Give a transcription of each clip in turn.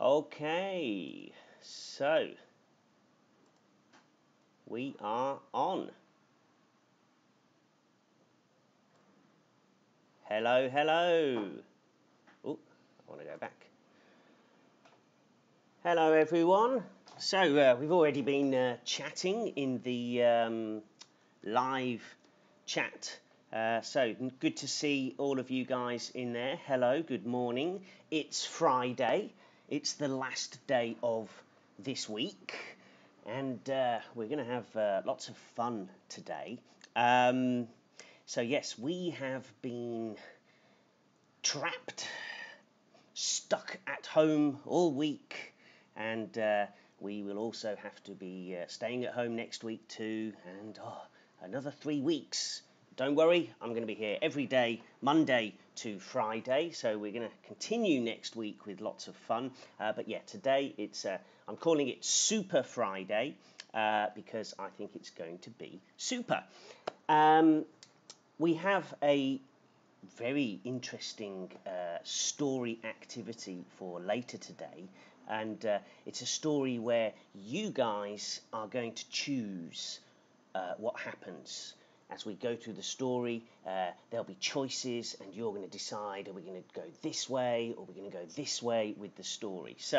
Okay, so we are on. Hello, hello. Oh, I want to go back. Hello, everyone. So uh, we've already been uh, chatting in the um, live chat. Uh, so good to see all of you guys in there. Hello, good morning. It's Friday. It's the last day of this week, and uh, we're going to have uh, lots of fun today. Um, so, yes, we have been trapped, stuck at home all week, and uh, we will also have to be uh, staying at home next week too, and oh, another three weeks. Don't worry, I'm going to be here every day, Monday to Friday. So we're going to continue next week with lots of fun. Uh, but yeah, today it's uh, I'm calling it Super Friday uh, because I think it's going to be super. Um, we have a very interesting uh, story activity for later today. And uh, it's a story where you guys are going to choose uh, what happens. As we go through the story, uh, there'll be choices, and you're going to decide are we going to go this way or are we going to go this way with the story. So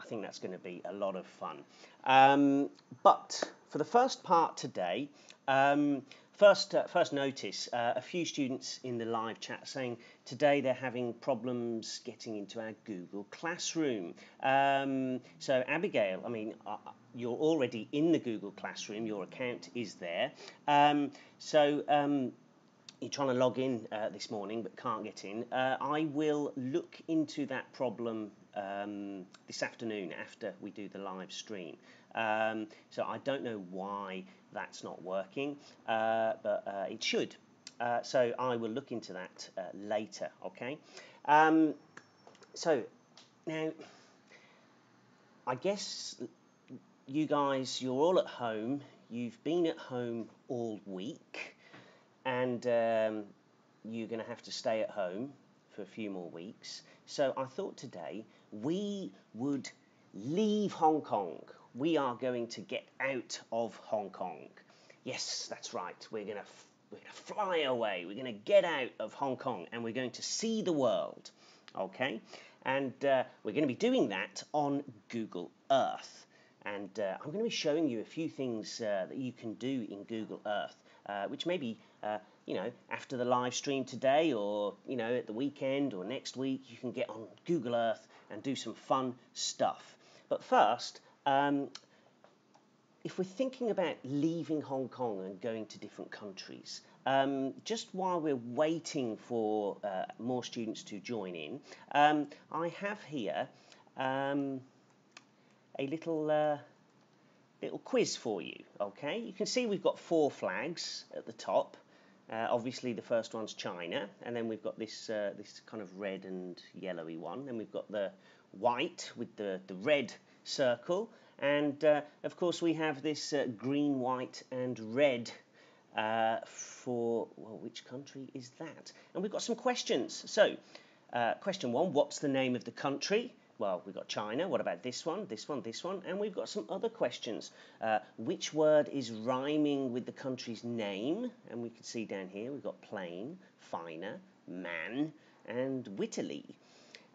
I think that's going to be a lot of fun. Um, but for the first part today, um, First, uh, first notice, uh, a few students in the live chat saying today they're having problems getting into our Google Classroom. Um, so Abigail, I mean, uh, you're already in the Google Classroom, your account is there. Um, so um, you're trying to log in uh, this morning but can't get in. Uh, I will look into that problem um, this afternoon after we do the live stream. Um, so I don't know why that's not working, uh, but uh, it should. Uh, so I will look into that later, okay? Um, so now, I guess you guys, you're all at home, you've been at home all week, and um, you're going to have to stay at home for a few more weeks. So I thought today we would leave Hong Kong we are going to get out of Hong Kong. Yes, that's right. We're going to we're going to fly away. We're going to get out of Hong Kong and we're going to see the world. Okay? And uh, we're going to be doing that on Google Earth. And uh, I'm going to be showing you a few things uh, that you can do in Google Earth, uh, which maybe, uh, you know, after the live stream today or, you know, at the weekend or next week, you can get on Google Earth and do some fun stuff. But first, um, if we're thinking about leaving Hong Kong and going to different countries, um, just while we're waiting for uh, more students to join in, um, I have here um, a little uh, little quiz for you. Okay, you can see we've got four flags at the top. Uh, obviously, the first one's China, and then we've got this uh, this kind of red and yellowy one. Then we've got the white with the the red circle. And uh, of course, we have this uh, green, white, and red uh, for, well, which country is that? And we've got some questions. So, uh, question one what's the name of the country? Well, we've got China. What about this one, this one, this one? And we've got some other questions. Uh, which word is rhyming with the country's name? And we can see down here we've got plane, finer, man, and wittily.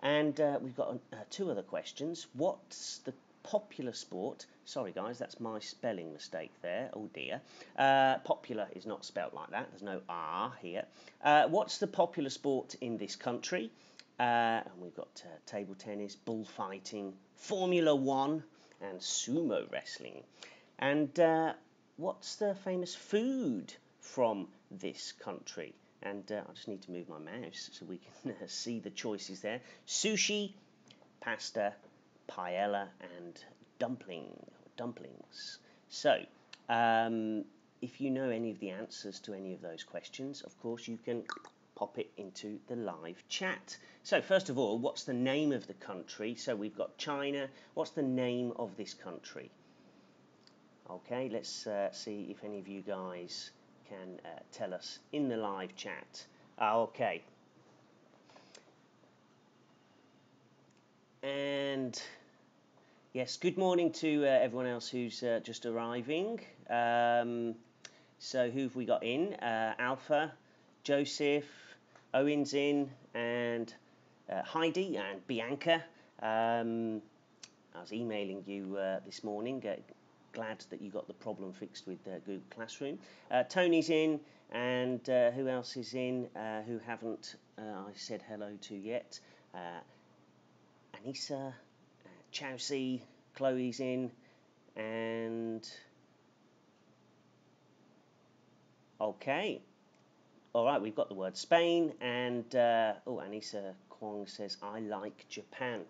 And uh, we've got uh, two other questions. What's the popular sport? Sorry, guys, that's my spelling mistake there. Oh dear. Uh, popular is not spelt like that. There's no R here. Uh, what's the popular sport in this country? Uh, and we've got uh, table tennis, bullfighting, Formula One, and sumo wrestling. And what's the famous food from this country? And uh, I just need to move my mouse so we can uh, see the choices there. Sushi, pasta, paella, and dumpling, dumplings. So, um, if you know any of the answers to any of those questions, of course, you can pop it into the live chat. So, first of all, what's the name of the country? So, we've got China. What's the name of this country? Okay, let's uh, see if any of you guys can uh, tell us in the live chat. Ah, okay. And yes, good morning to uh, everyone else who's uh, just arriving. Um, so who've we got in? Uh, Alpha, Joseph, Owen's in, and uh, Heidi and Bianca. Um, I was emailing you uh, this morning. Uh, glad that you got the problem fixed with uh, Google Classroom. Uh, Tony's in, and uh, who else is in? Uh, who haven't I said hello to yet? Anissa, Chelsea, Chloe's in, and okay. All right, we've got the word Spain, and uh, oh, Anissa Kwong says, I like Japan.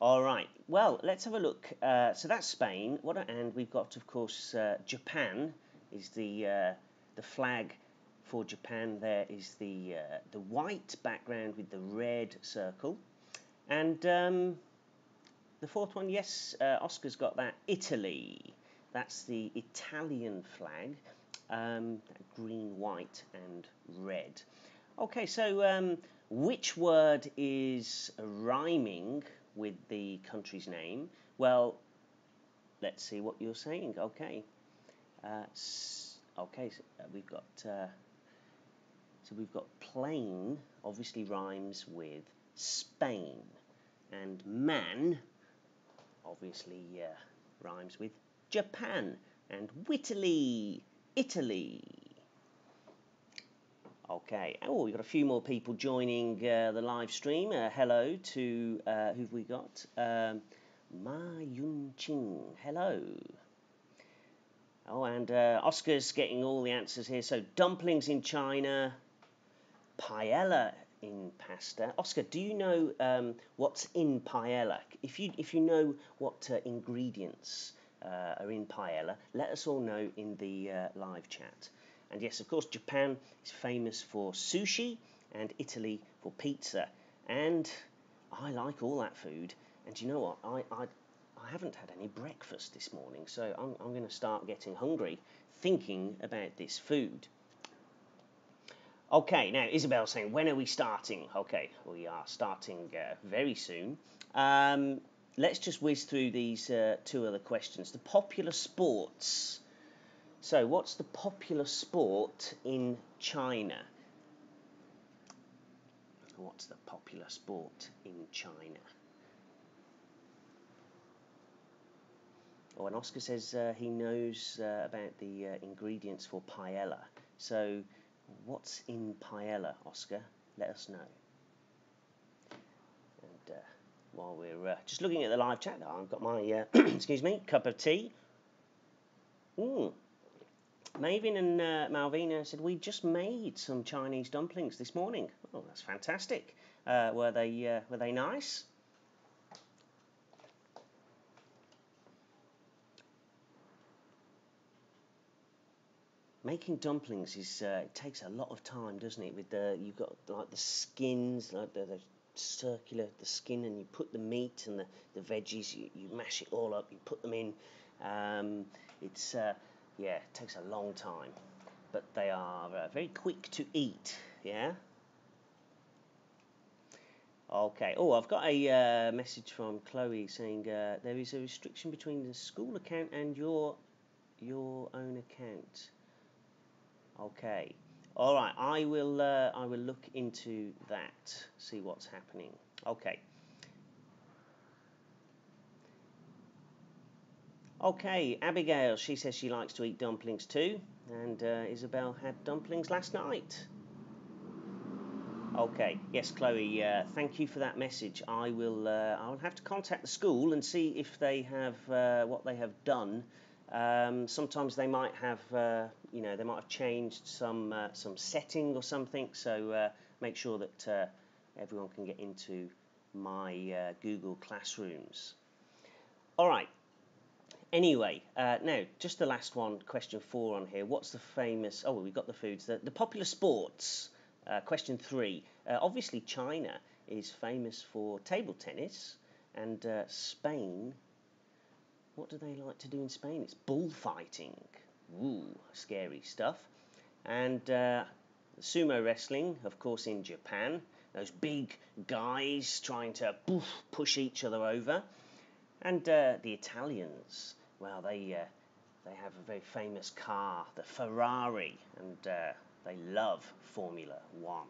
All right, well, let's have a look. Uh, so that's Spain. What, and we've got, of course, uh, Japan is the uh, the flag for Japan. There is the uh, the white background with the red circle, and um, the fourth one, yes, uh, Oscar's got that. Italy. That's the Italian flag um, green, white, and red. Okay, so um, which word is rhyming with the country's name? Well, let's see what you're saying. Okay, uh, okay, so uh, we've got uh, so we've got plane obviously rhymes with Spain, and man obviously uh, rhymes with Japan, and wittily Italy. Okay, oh, we've got a few more people joining uh, the live stream. Uh, hello to, uh, who've we got? Um, Ma Yun Ching, hello. Oh, and uh, Oscar's getting all the answers here. So, dumplings in China, paella in pasta. Oscar, do you know um, what's in paella? If you, if you know what uh, ingredients uh, are in paella, let us all know in the live chat. And yes, of course, Japan is famous for sushi and Italy for pizza. And I like all that food. And you know what? I, I, I haven't had any breakfast this morning, so I'm, I'm going to start getting hungry thinking about this food. Okay, now Isabel's saying, when are we starting? Okay, we are starting uh, very soon. Um, let's just whiz through these uh, two other questions. The popular sports. So, what's the popular sport in China? What's the popular sport in China? Oh, and Oscar says uh, he knows uh, about the uh, ingredients for paella. So, what's in paella, Oscar? Let us know. And uh, while we're uh, just looking at the live chat. I've got my, uh, excuse me, cup of tea. Mm. Maven and uh, Malvina said, we just made some Chinese dumplings this morning. Oh, that's fantastic. Uh, were, they, uh, were they nice? Making dumplings is uh, it takes a lot of time, doesn't it? With the you've got like the skins, like the, the circular the skin and you put the meat and the, the veggies you, you mash it all up you put them in um, it's uh, yeah it takes a long time but they are uh, very quick to eat yeah okay oh I've got a uh, message from Chloe saying uh, there is a restriction between the school account and your your own account okay all right, I will. Uh, I will look into that. See what's happening. Okay. Okay, Abigail. She says she likes to eat dumplings too, and uh, Isabel had dumplings last night. Okay. Yes, Chloe. Uh, thank you for that message. I will. Uh, I will have to contact the school and see if they have uh, what they have done um, sometimes they might have, uh, you know, they might have changed some uh, some setting or something. So make sure that everyone can get into my Google Classrooms. All right. Anyway, uh, now just the last one, question four on here. What's the famous? Oh, we've got the foods. The, the popular sports. question three. obviously, China is famous for table tennis, and Spain what do they like to do in Spain? It's bullfighting. Ooh, scary stuff. And uh, sumo wrestling, of course, in Japan. those big guys trying to push each other over. And uh, the Italians, well, they uh, they have a very famous car, the Ferrari, and uh, they love Formula One.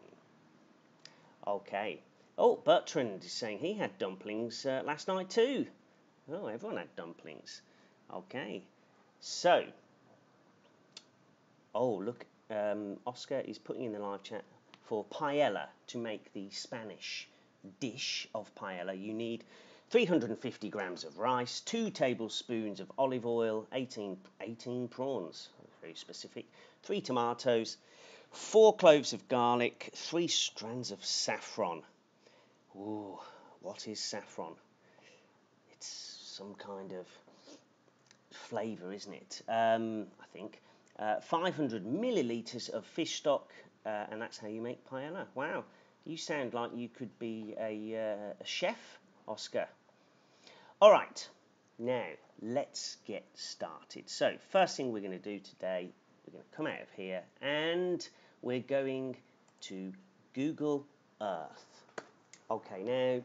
Okay. Oh, Bertrand is saying he had dumplings uh, last night too. Oh, everyone had dumplings. Okay. So, oh, look, um, Oscar is putting in the live chat for paella to make the Spanish dish of paella. You need 350 grams of rice, 2 tablespoons of olive oil, 18, 18 prawns, very specific, 3 tomatoes, 4 cloves of garlic, 3 strands of saffron. Ooh, what is saffron? It's some kind of flavour, isn't it? Um, I think. Uh, 500 millilitres of fish stock, uh, and that's how you make paella. Wow, you sound like you could be a, uh, a chef, Oscar. All right, now let's get started. So first thing we're going to do today, we're going to come out of here and we're going to Google Earth. Okay, now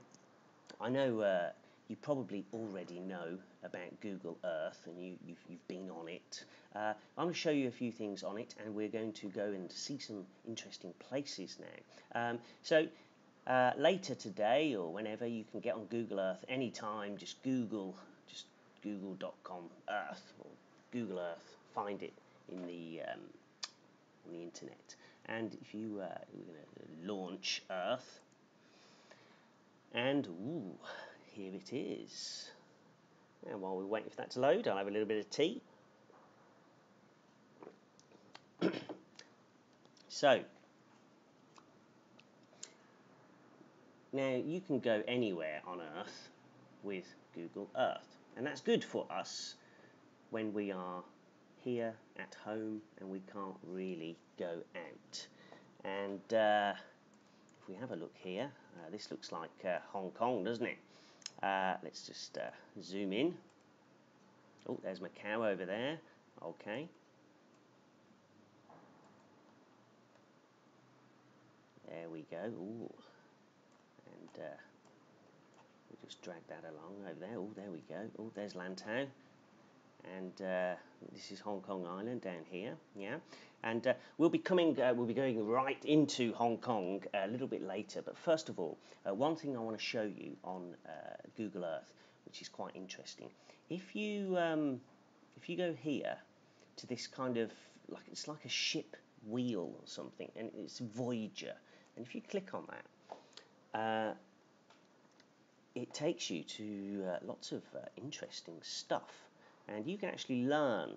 I know uh, you probably already know about Google Earth and you, you've, you've been on it. Uh, I'm going to show you a few things on it and we're going to go and see some interesting places now. Um, so uh, later today or whenever you can get on Google Earth anytime, just Google, just google.com Earth or Google Earth, find it in the, um, on the internet. And if you, uh, we're going to launch Earth, and ooh, here it is. And while we're waiting for that to load, I'll have a little bit of tea. so, Now, you can go anywhere on Earth with Google Earth, and that's good for us when we are here at home and we can't really go out. And uh, if we have a look here, uh, this looks like uh, Hong Kong, doesn't it? Uh, let's just uh, zoom in. Oh, there's Macau over there. Okay. There we go. Ooh uh, we'll just drag that along over there. Oh, there we go. Oh, there's Lantau. And uh, this is Hong Kong Island down here, yeah. And uh, we'll be coming, uh, we'll be going right into Hong Kong a little bit later. But first of all, uh, one thing I want to show you on Google Earth, which is quite interesting. If you um, if you go here to this kind of like it's like a ship wheel or something, and it's Voyager. And if you click on that, it takes you to uh, lots of uh, interesting stuff. And you can actually learn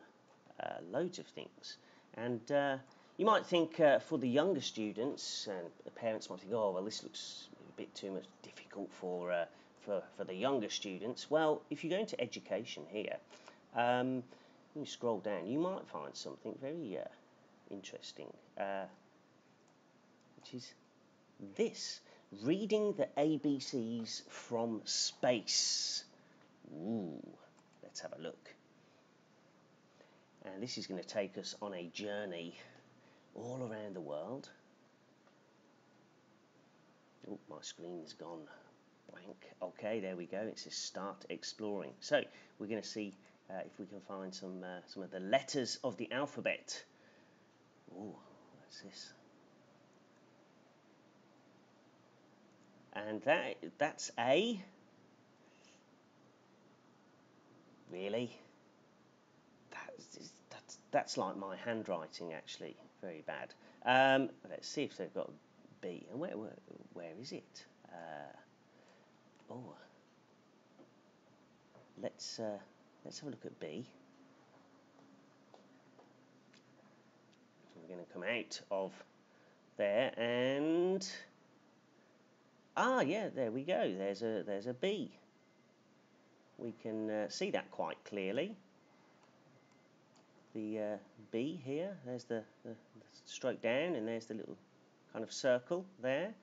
uh, loads of things. And uh, you might think uh, for the younger students and the parents might think oh well this looks a bit too much difficult for uh, for, for the younger students. Well if you go into education here um, you scroll down you might find something very interesting which is this Reading the ABCs from space. Ooh, let's have a look. And this is going to take us on a journey all around the world. Oh, my screen's gone blank. Okay, there we go. It says start exploring. So we're going to see uh, if we can find some uh, some of the letters of the alphabet. Oh, what's this? And that that's A. Really? That's, that's, that's like my handwriting, actually. Very bad. Um, let's see if they've got B. And where, where, where is it? Uh, oh. Let's, uh, let's have a look at B. We're going to come out of there and Ah, yeah, there we go. There's a there's a B. We can uh, see that quite clearly. The uh, B here. There's the, the, the, stroke down, and there's the little kind of circle there.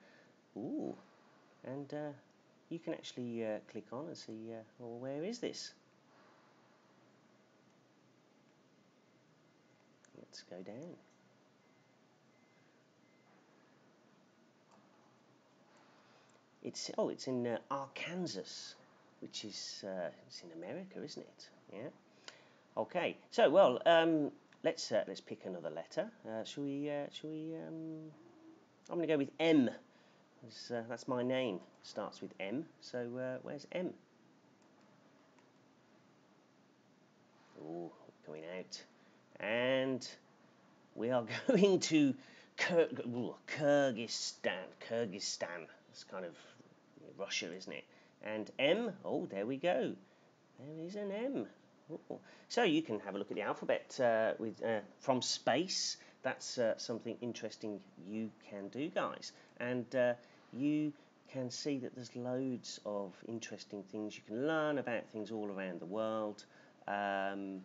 Ooh, and uh, you can actually uh, click on and see. Uh, well, where is this? Let's go down. It's oh, it's in uh, Arkansas, which is uh, it's in America, isn't it? Yeah. Okay. So well, um, let's uh, let's pick another letter. Uh, shall we? Uh, shall we? Um, I'm going to go with M. That's, uh, that's my name. Starts with M. So uh, where's M? Oh, coming out, and we are going to Kyr Kyrgyzstan. Kyrgyzstan. It's kind of Russia, isn't it? And M. Oh, there we go. There is an M. Oh. So you can have a look at the alphabet uh, with uh, from space. That's uh, something interesting you can do, guys. And uh, you can see that there's loads of interesting things you can learn about things all around the world um,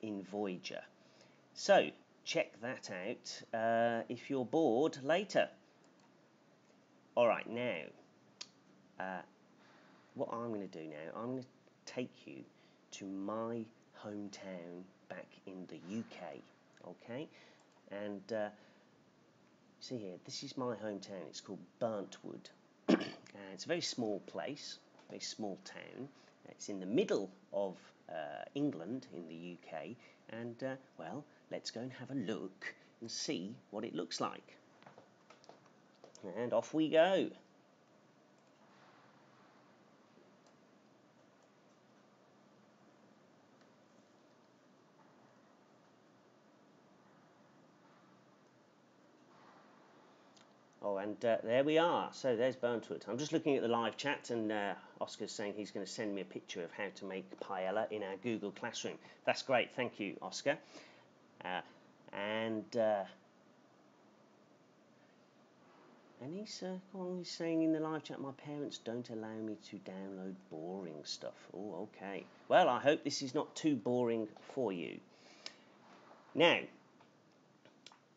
in Voyager. So check that out uh, if you're bored later. All right, now, uh, what I'm going to do now, I'm going to take you to my hometown back in the UK, okay? And uh, see here, this is my hometown. It's called Burntwood. it's a very small place, very small town. It's in the middle of uh, England in the UK. And, uh, well, let's go and have a look and see what it looks like. And off we go. Oh, and uh, there we are. So there's Burntwood. I'm just looking at the live chat, and uh, Oscar's saying he's going to send me a picture of how to make paella in our Google Classroom. That's great. Thank you, Oscar. Uh, and and he's, he's saying in the live chat, my parents don't allow me to download boring stuff. Oh, okay. Well, I hope this is not too boring for you. Now,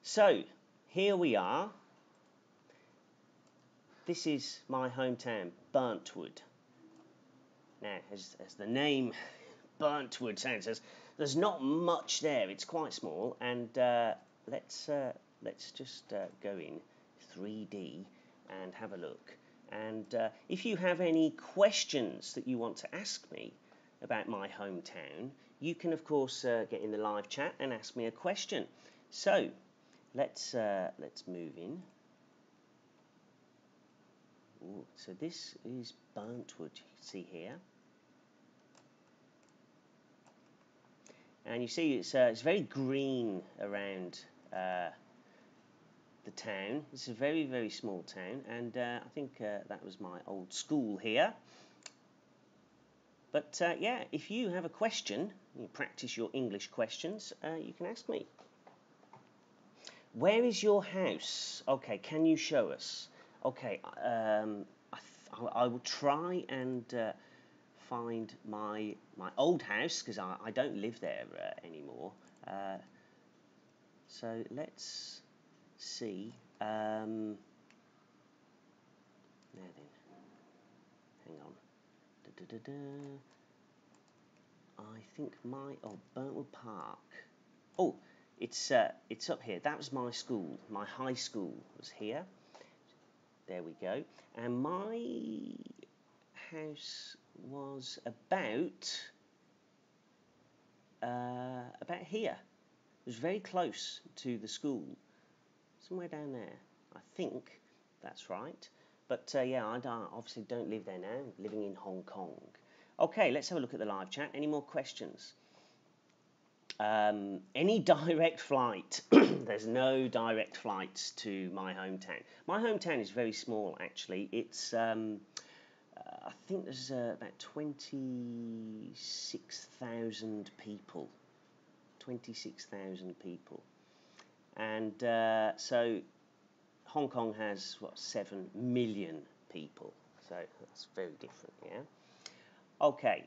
so here we are this is my hometown, Burntwood. Now, as, as the name Burntwood sounds, there's, there's not much there. It's quite small, and uh, let's uh, let's just uh, go in 3D and have a look. And uh, if you have any questions that you want to ask me about my hometown, you can of course uh, get in the live chat and ask me a question. So let's uh, let's move in So this is Burntwood, you see here. And you see it's, uh, it's very green around uh, the town. It's a very, very small town, and uh, I think uh, that was my old school here. But uh, yeah, if you have a question, you practice your English questions, uh, you can ask me. Where is your house? Okay, can you show us? Okay, um, I, I, will try and uh, find my my old house because I, I don't live there uh, anymore. Uh, so let's see. Um, then, hang on. Da, da, da, I think my oh Burntwood Park. Oh, it's uh, it's up here. That was my school. My high school was here. There we go. And my house was about uh, about here. It was very close to the school, somewhere down there. I think that's right. But uh, yeah, I obviously don't live there now. I'm living in Hong Kong. Okay, let's have a look at the live chat. Any more questions? Um, any direct flight? There's no direct flights to my hometown. My hometown is very small, actually. It's um, uh, I think there's uh, about twenty six thousand people. Twenty six thousand people, and uh, so Hong Kong has what seven million people. So that's very different, yeah. Okay,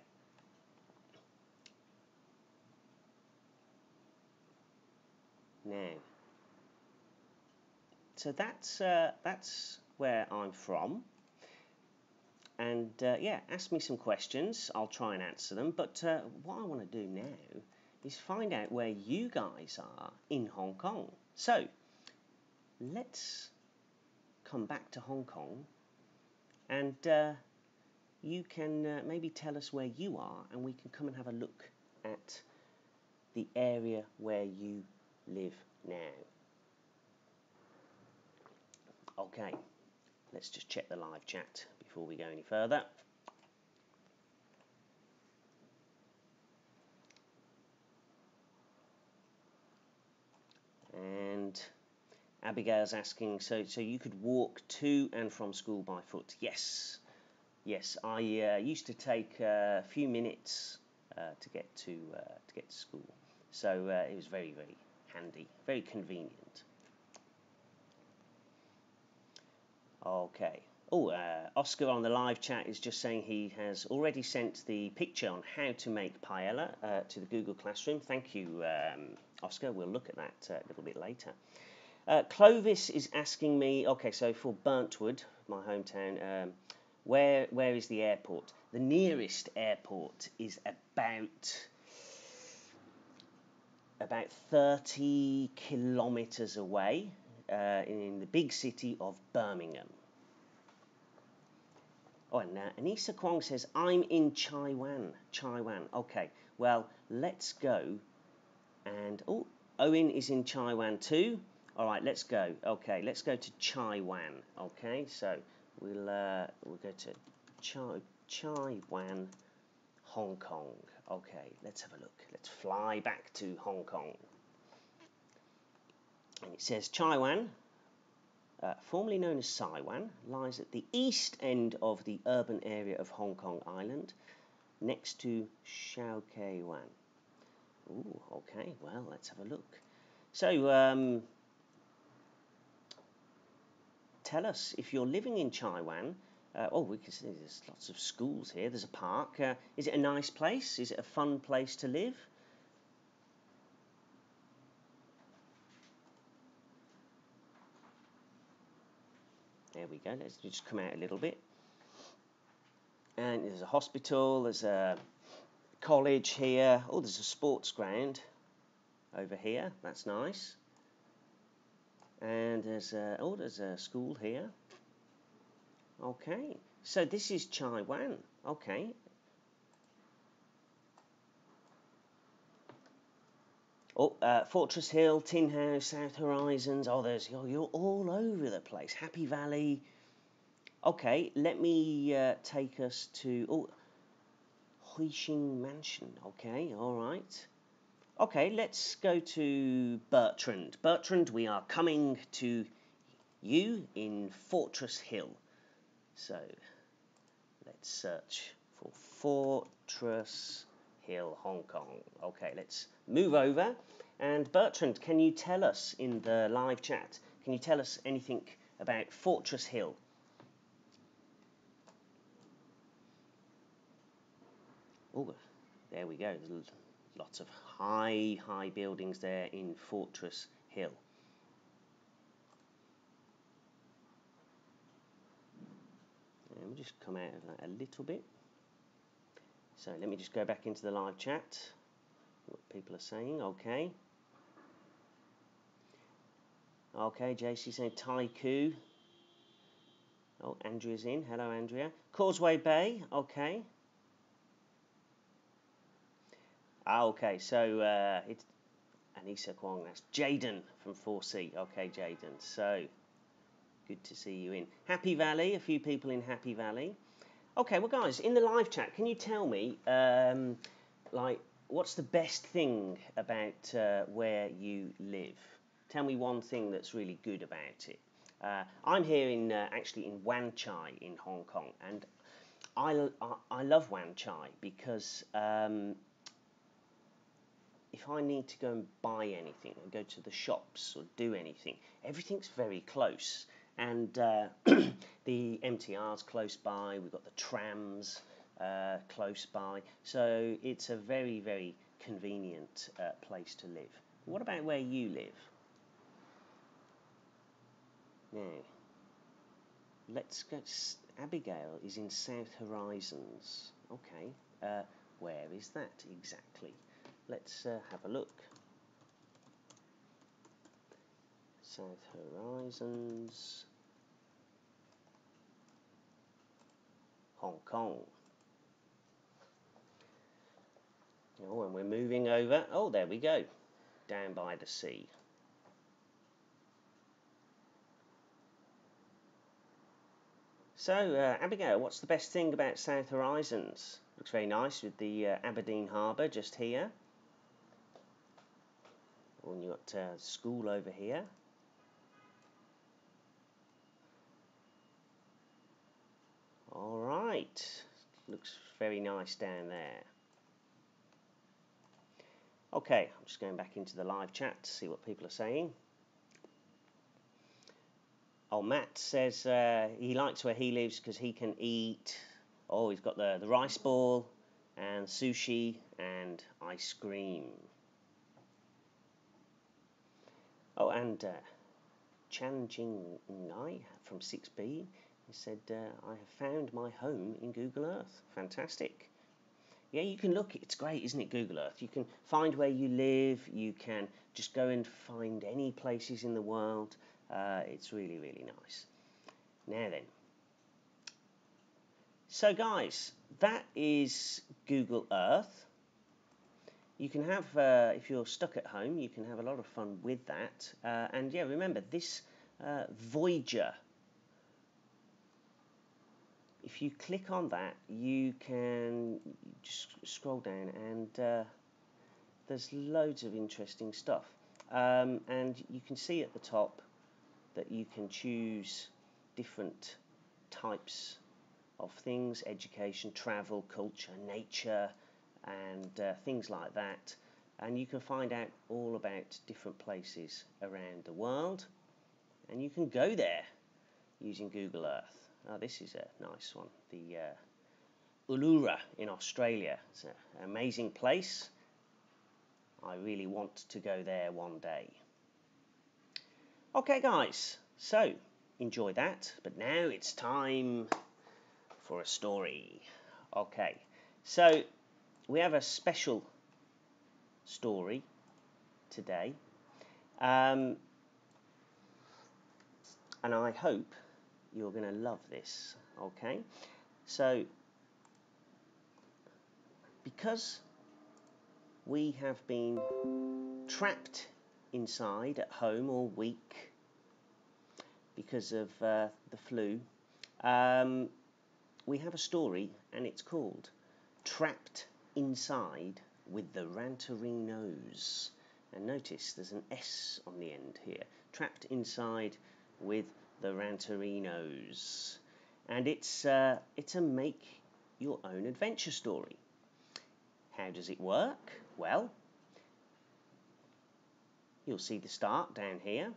now. So that's uh, that's where I'm from. And uh, yeah, ask me some questions. I'll try and answer them. But uh, what I want to do now is find out where you guys are in Hong Kong. So let's come back to Hong Kong and uh, you can uh, maybe tell us where you are and we can come and have a look at the area where you live now. Okay, let's just check the live chat before we go any further. And Abigail's asking, so so you could walk to and from school by foot? Yes, yes. I uh, used to take a few minutes uh, to get to uh, to get to school, so uh, it was very very handy, very convenient. Okay. Oh, uh, Oscar on the live chat is just saying he has already sent the picture on how to make paella uh, to the Google Classroom. Thank you, um, Oscar. We'll look at that uh, a little bit later. Uh, Clovis is asking me, okay, so for Burntwood, my hometown, um, where where is the airport? The nearest airport is about about 30 kilometres away uh, in the big city of Birmingham. Oh, and uh, Anissa Kwong says, I'm in Chaiwan. Chaiwan. Okay, well, let's go. And, oh, Owen is in Chaiwan too. All right, let's go. Okay, let's go to Chaiwan. Okay, so we'll uh, we'll go to Chai Chaiwan, Hong Kong. Okay, let's have a look. Let's fly back to Hong Kong. And it says Chaiwan, uh, formerly known as Saiwan, lies at the east end of the urban area of Hong Kong Island, next to Shau Kei Wan. Ooh, okay, well, let's have a look. So, um, tell us if you're living in Chaiwan. Uh, oh, we can see there's lots of schools here. There's a park. Uh, is it a nice place? Is it a fun place to live? There we go. Let's just come out a little bit. And there's a hospital. There's a college here. Oh, there's a sports ground over here. That's nice. And there's a, oh, there's a school here. Okay, so this is Chai Wan. Okay. Oh, uh, Fortress Hill, Tin Hau, South Horizons. Oh, there's oh, you're all over the place. Happy Valley. Okay, let me uh, take us to oh, Huixing Mansion. Okay, all right. Okay, let's go to Bertrand. Bertrand, we are coming to you in Fortress Hill. So let's search for Fortress Hill, Hong Kong. Okay, let's move over. And Bertrand, can you tell us in the live chat, can you tell us anything about Fortress Hill? Oh, there we go. There's lots of high, high buildings there in Fortress Hill. And we'll just come out of that a little bit. So let me just go back into the live chat. What people are saying, okay. Okay, JC saying Taikoo. Oh, Andrea's in. Hello, Andrea. Causeway Bay, okay. Ah, okay, so uh, it's Anissa Kwong. That's Jaden from 4C. Okay, Jaden. So good to see you in Happy Valley. A few people in Happy Valley. Okay, well, guys, in the live chat, can you tell me, um, like, what's the best thing about uh, where you live? Tell me one thing that's really good about it. Uh, I'm here in uh, actually in Wan Chai in Hong Kong, and I, I, I love Wan Chai because um, if I need to go and buy anything or go to the shops or do anything, everything's very close. And uh, the MTR's close by, we've got the trams uh, close by. So it's a very, very convenient uh, place to live. What about where you live? Now, let's go. Abigail is in South Horizons. Okay, uh, where is that exactly? let's uh, have a look. South Horizons. Hong Kong. Oh, and we're moving over. Oh, there we go. Down by the sea. So, uh, Abigail, what's the best thing about South Horizons? Looks very nice with the uh, Aberdeen Harbour just here. Oh, and you've got uh, school over here. All right, looks very nice down there. Okay, I'm just going back into the live chat to see what people are saying. Oh, Matt says uh, he likes where he lives because he can eat. Oh, he's got the, the rice ball and sushi and ice cream. Oh, and uh, Chan Jing Nai from 6B he said, uh, I have found my home in Google Earth. Fantastic. Yeah, you can look, it's great, isn't it, Google Earth? You can find where you live, you can just go and find any places in the world. Uh, it's really, really nice. Now then. So, guys, that is Google Earth. You can have, uh, if you're stuck at home, you can have a lot of fun with that. Uh, and yeah, remember, this uh, Voyager if you click on that, you can just scroll down and uh, there's loads of interesting stuff. Um, and you can see at the top that you can choose different types of things education, travel, culture, nature, and uh, things like that. And you can find out all about different places around the world. And you can go there using Google Earth. Oh, this is a nice one. The uh, in Australia. It's an amazing place. I really want to go there one day. Okay, guys, so enjoy that. But now it's time for a story. Okay, so we have a special story today. Um, and I hope you're going to love this. Okay, so because we have been trapped inside at home all week because of uh, the flu, um, we have a story and it's called Trapped Inside with the Ranterinos. And notice there's an S on the end here. Trapped inside with the Ranterinos. And it's, uh, it's a make your own adventure story. How does it work? Well, you'll see the start down here.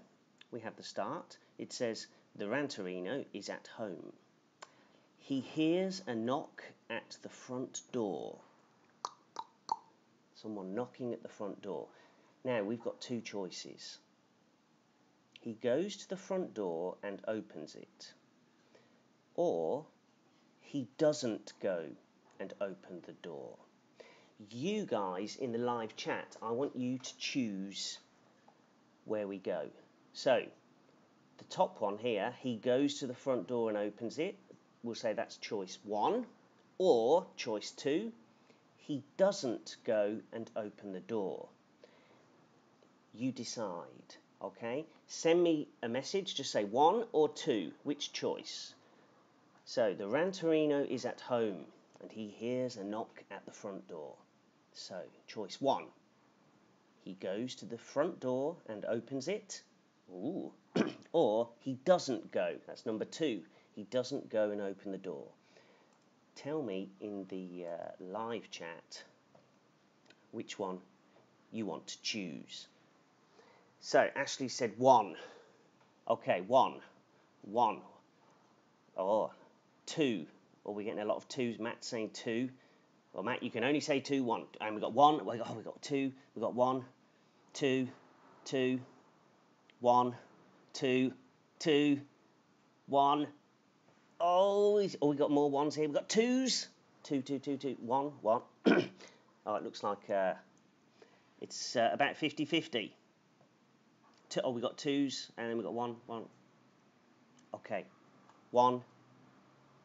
We have the start. It says, the Ranterino is at home. He hears a knock at the front door. Someone knocking at the front door. Now, we've got two choices. He goes to the front door and opens it. Or he doesn't go and open the door. You guys in the live chat, I want you to choose where we go. So, the top one here, he goes to the front door and opens it. We'll say that's choice one. Or choice two, he doesn't go and open the door. You decide. Okay, send me a message, just say one or two, which choice? So the Ranterino is at home and he hears a knock at the front door. So choice one, he goes to the front door and opens it. Ooh. or he doesn't go. That's number two. He doesn't go and open the door. Tell me in the uh, live chat which one you want to choose. So Ashley said one. Okay, one. One. Oh, two. Oh, we're getting a lot of twos. Matt saying two. Well, Matt, you can only say two, one. And we got one. We got, oh, we got two. We got one, two, two, one, two, two, one. Oh, oh, we got more ones here. We got twos. Two, two, two, two, one, one. oh, it looks like uh, it's uh, about 50 50 two, oh, we got twos, and then we got one, one. Okay, one,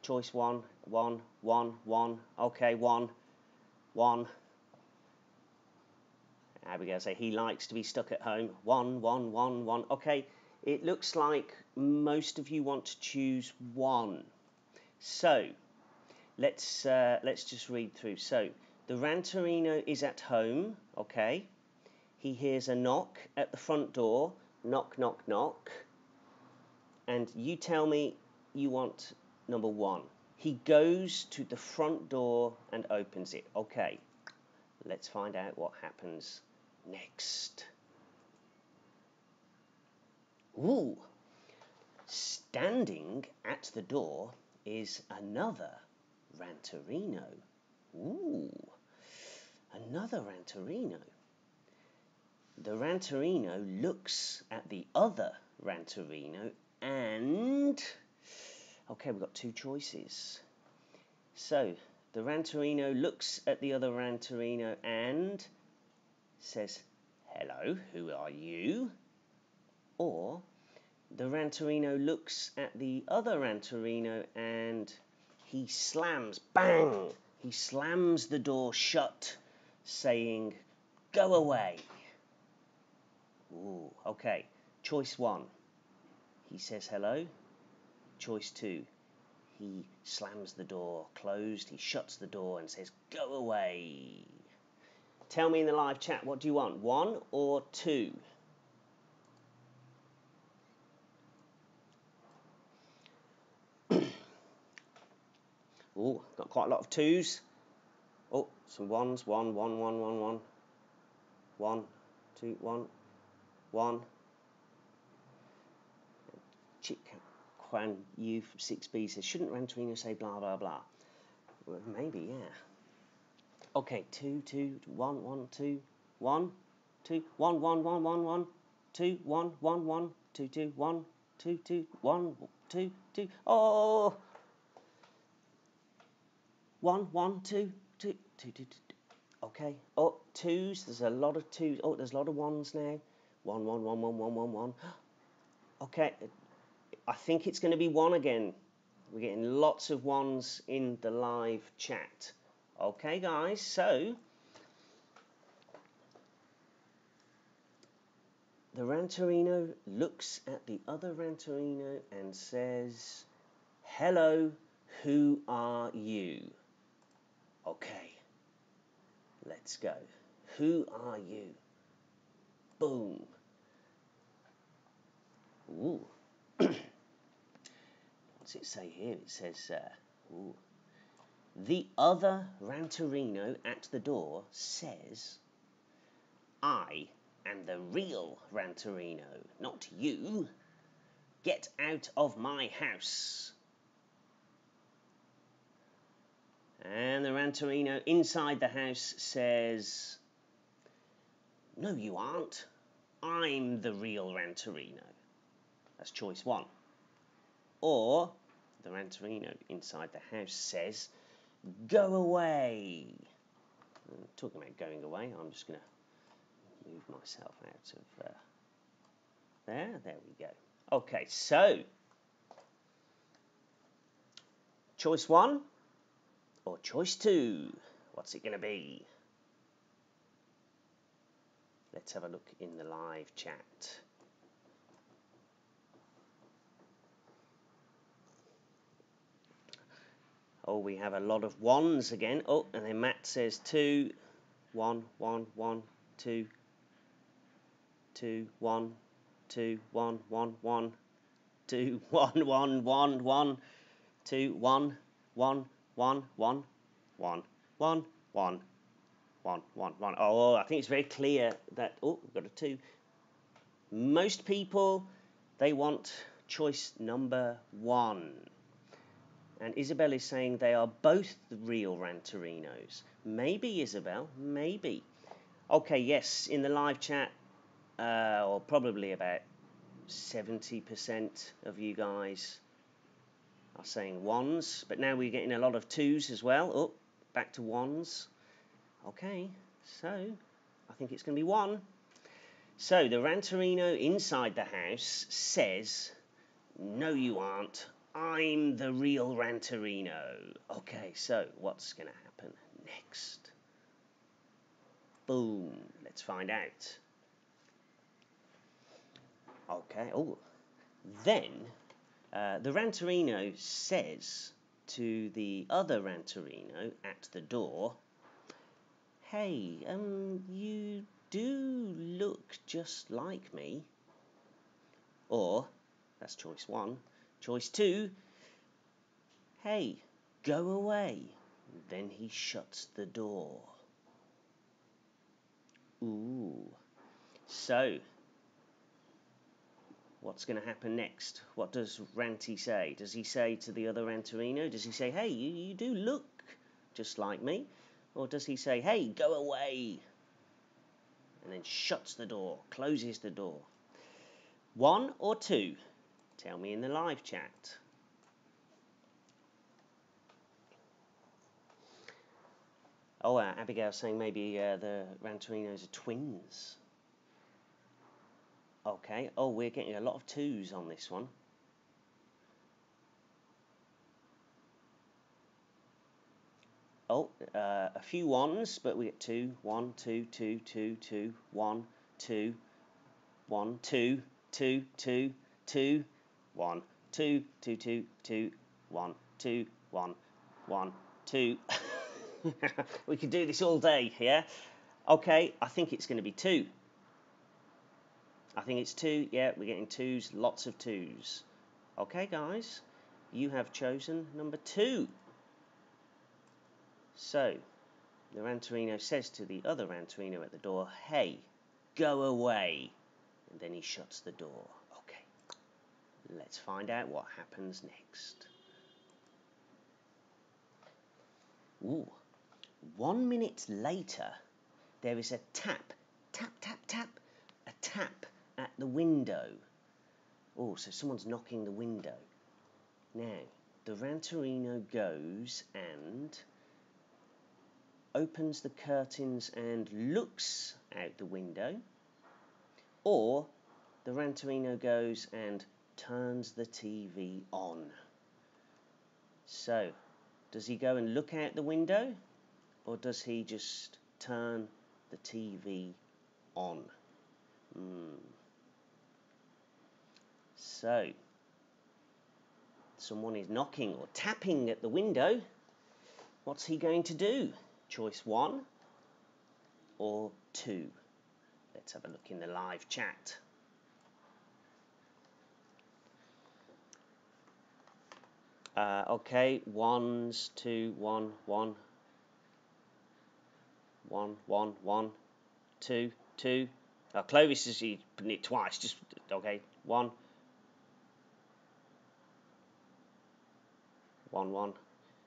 Choice one, one, one, one. Okay, one, one. Abigail say he likes to be stuck at home. One, one, one, one. Okay, it looks like most of you want to choose one. So let's uh, let's just read through. So the Ranterino is at home. Okay, he hears a knock at the front door. Knock, knock, knock. And you tell me you want number one. He goes to the front door and opens it. Okay, let's find out what happens next. Ooh, standing at the door is another Ranterino. Ooh, another Ranterino. The Ranterino looks at the other Ranterino and. Okay, we've got two choices. So, the Ranterino looks at the other Ranterino and says, Hello, who are you? Or the Ranterino looks at the other Ranterino and he slams, bang! He slams the door shut, saying, Go away. Ooh, okay. Choice one. He says hello. Choice two. He slams the door closed. He shuts the door and says, Go away. Tell me in the live chat, what do you want? One or two? oh, got quite a lot of twos. Oh, some ones. One, one, one, one, one. One, two, one, one. Chick Quan Yu from 6B says, shouldn't Ranterino say blah, blah, blah? Well, maybe, yeah. Okay, two, two, one, one, two, one, two, one, one, one, one, one, two, one, one, one, two, two, one, two, two, one, two, two. Oh, one, one, two, two, two, two, two. Okay. Oh, twos. There's a lot of twos. Oh, there's a lot of ones now. One, one, one, one, one, one, one. Okay. I think it's going to be one again. We're getting lots of ones in the live chat. Okay, guys, so the Ranterino looks at the other Ranterino and says, Hello, who are you? Okay, let's go. Who are you? Boom. Ooh. What's it say here? It says, uh, ooh. The other Ranterino at the door says, I am the real Ranterino, not you. Get out of my house. And the Ranterino inside the house says, No, you aren't. I'm the real Ranterino. That's choice one. Or the Ranterino inside the house says, Go away. talking about going away, I'm just going to move myself out of uh, there. There we go. Okay, so choice one or choice two? What's it going to be? Let's have a look in the live chat. Oh, we have a lot of ones again. Oh, and then Matt says two, one, one, one, two, two, one, two, one, one, one, two, one, one, one, one, two, one, one, one, one, one, one, one, one, one, one. Oh, I think it's very clear that, oh, we've got a two. Most people, they want choice number one. And Isabel is saying they are both the real Ranterinos. Maybe, Isabel, maybe. Okay, yes, in the live chat, uh, or probably about 70% of you guys are saying ones, but now we're getting a lot of twos as well. Oh, back to ones. Okay, so I think it's going to be one. So the Ranterino inside the house says, No, you aren't. I'm the real Ranterino. Okay, so what's going to happen next? Boom, let's find out. Okay, oh, then uh, the Ranterino says to the other Ranterino at the door, Hey, um, you do look just like me. Or, that's choice one. Choice two, Hey, go away. Then he shuts the door. Ooh. So, what's going to happen next? What does Ranty say? Does he say to the other Ranterino, does he say, hey, you, you do look just like me? Or does he say, hey, go away? And then shuts the door, closes the door. One or two? Tell me in the live chat. Oh, uh, Abigail's saying maybe uh, the Ranterinos are twins. Okay. Oh, we're getting a lot of twos on this one. Oh, uh, a few ones, but we get two, one, two, two, two, two, one, two, one, two, two, two, two, one, two, two, two, two, one, two, one, one, two. we could do this all day, yeah? Okay, I think it's going to be two. I think it's two. Yeah, we're getting twos, lots of twos. Okay, guys, you have chosen number two. So, the Ranterino says to the other Ranterino at the door, Hey, go away. And then he shuts the door. Let's find out what happens next. Ooh, one minute later, there is a tap, tap, tap, tap, a tap at the window. Oh, so someone's knocking the window. Now, the Ranterino goes and opens the curtains and looks out the window, or the Ranterino goes and turns the TV on. So, does he go and look out the window, or does he just turn the TV on? Hmm. So, someone is knocking or tapping at the window. What's he going to do? Choice one or two? Let's have a look in the live chat. Uh, okay, ones, two, one, one, one, one, one, two, two. Uh, Clovis is he putting it twice. Just okay, one, one, one.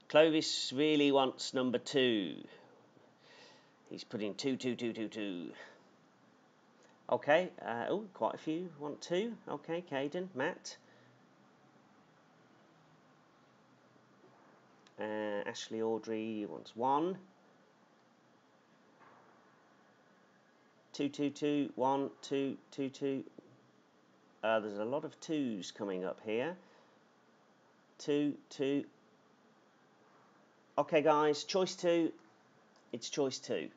Clovis really wants number two. He's putting two, two, two, two, two. Okay, uh, oh, quite a few want two. Okay, Caden, Matt. Uh, Ashley Audrey wants one. Two, two, two, one, two, two, two. Uh, there's a lot of twos coming up here. Two, two, Okay, guys, choice two. It's choice two.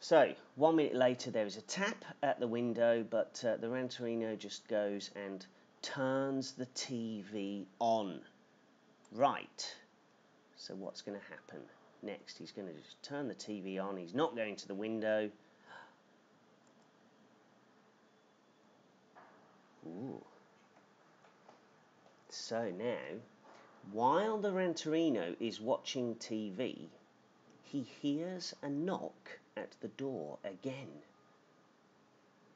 So, one minute later, there is a tap at the window, but uh, the Ranterino just goes and turns the TV on. Right. So, what's going to happen next? He's going to just turn the TV on. He's not going to the window. Ooh. So now while the Ranterino is watching TV, he hears a knock at the door again.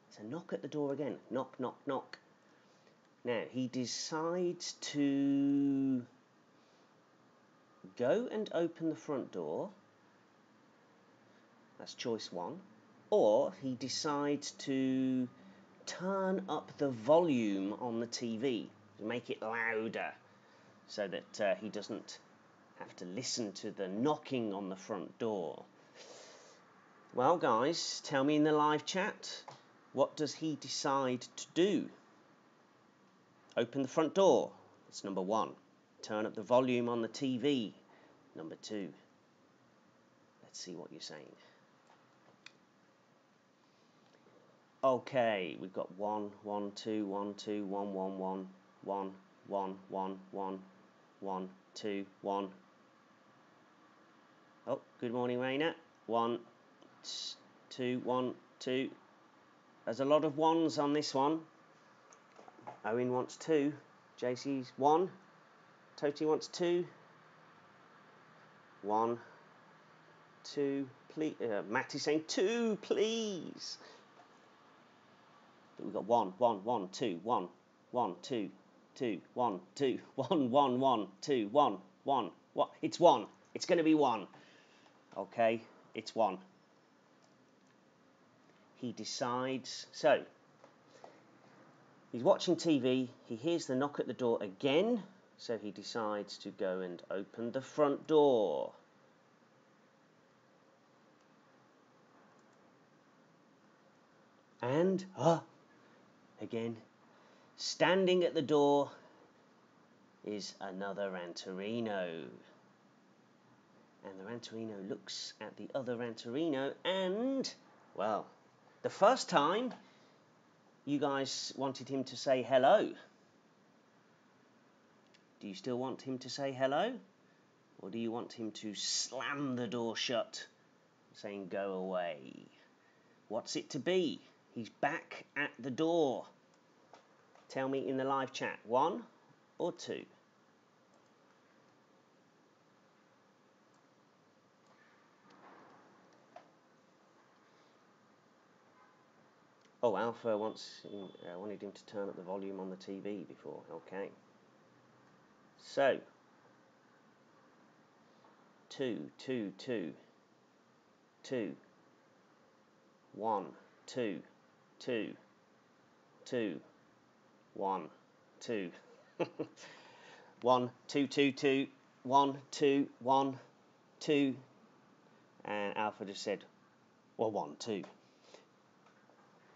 It's a knock at the door again. Knock, knock, knock. Now, he decides to go and open the front door. That's choice one. Or he decides to turn up the volume on the TV to make it louder so that uh, he doesn't have to listen to the knocking on the front door. Well, guys, tell me in the live chat, what does he decide to do? Open the front door. It's number one. Turn up the volume on the TV. Number two. Let's see what you're saying. Okay, we've got one, one, two, one, two, one, one, one, one, one, one, one, one, two, one. Oh, good morning, Raina. One, two, one, two. There's a lot of ones on this one. Owen wants two. JC's one. Toti wants two. One, two, please. Uh, saying two, please. But we've got one, one, one, two, one, one, two, two, one, two, one, one, one, two, one, one. What? It's one. It's going to be one. Okay, it's one. He decides. So he's watching TV. He hears the knock at the door again. So he decides to go and open the front door. And, ah, again, standing at the door is another Ranterino. And the Ranterino looks at the other Ranterino and, well, the first time you guys wanted him to say hello. Do you still want him to say hello? Or do you want him to slam the door shut, saying go away? What's it to be? He's back at the door. Tell me in the live chat, one or two? Oh, Alpha wants uh, wanted him to turn up the volume on the TV before. Okay. So, 2, 2, 2, 2, 1, 2, 2, 2, 1, 2. 1, 2, 2, 2, 1, 2, 1, 2. And Alpha just said, well, 1, 2.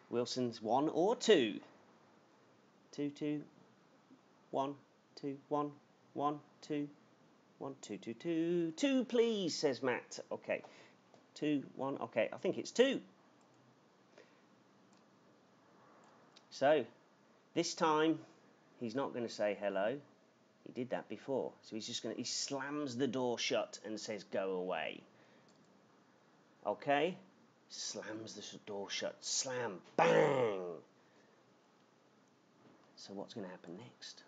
Wilson's 1 or 2. 2, 2, 1, 2, 1, one, two, one, two, two, two, two, please, says Matt. Okay, two, one, okay, I think it's two. So, this time, he's not going to say hello. He did that before. So he's just going to, he slams the door shut and says, go away. Okay? slams the door shut. Slam, bang. So what's going to happen next?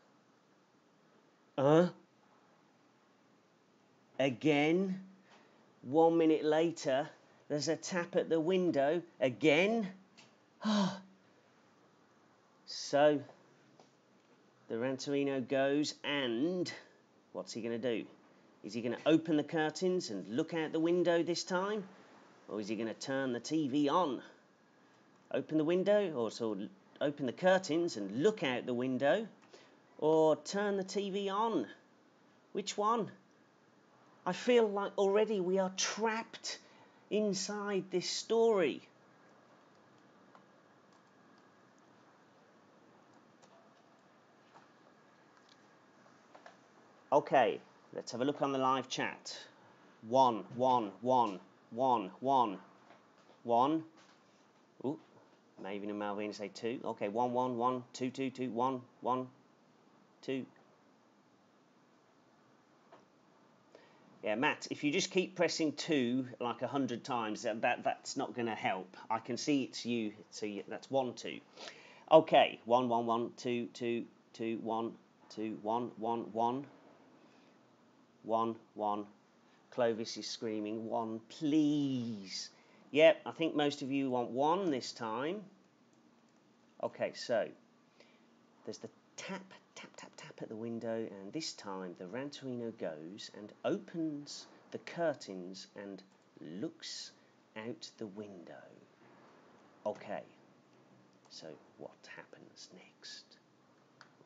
Uh? Again? One minute later, there's a tap at the window. Again? so, the Ranterino goes and what's he going to do? Is he going to open the curtains and look out the window this time? Or is he going to turn the TV on? Open the window, or so open the curtains and look out the window, or turn the TV on? Which one? I feel like already we are trapped inside this story. Okay, let's have a look on the live chat. One, one, one one, one, one. Ooh, Maven and Malvina say two. Okay, one, one, one, two, two, two, one, one, two. Yeah, Matt, if you just keep pressing two like a hundred times, that, that that's not going to help. I can see it's you, so you, that's one, two. Okay, one, one, one, two, two, two, one, two, one, one, one, one, one, Clovis is screaming, one, please. Yep, I think most of you want one this time. Okay, so there's the tap at the window, and this time the Ranterino goes and opens the curtains and looks out the window. Okay, so what happens next?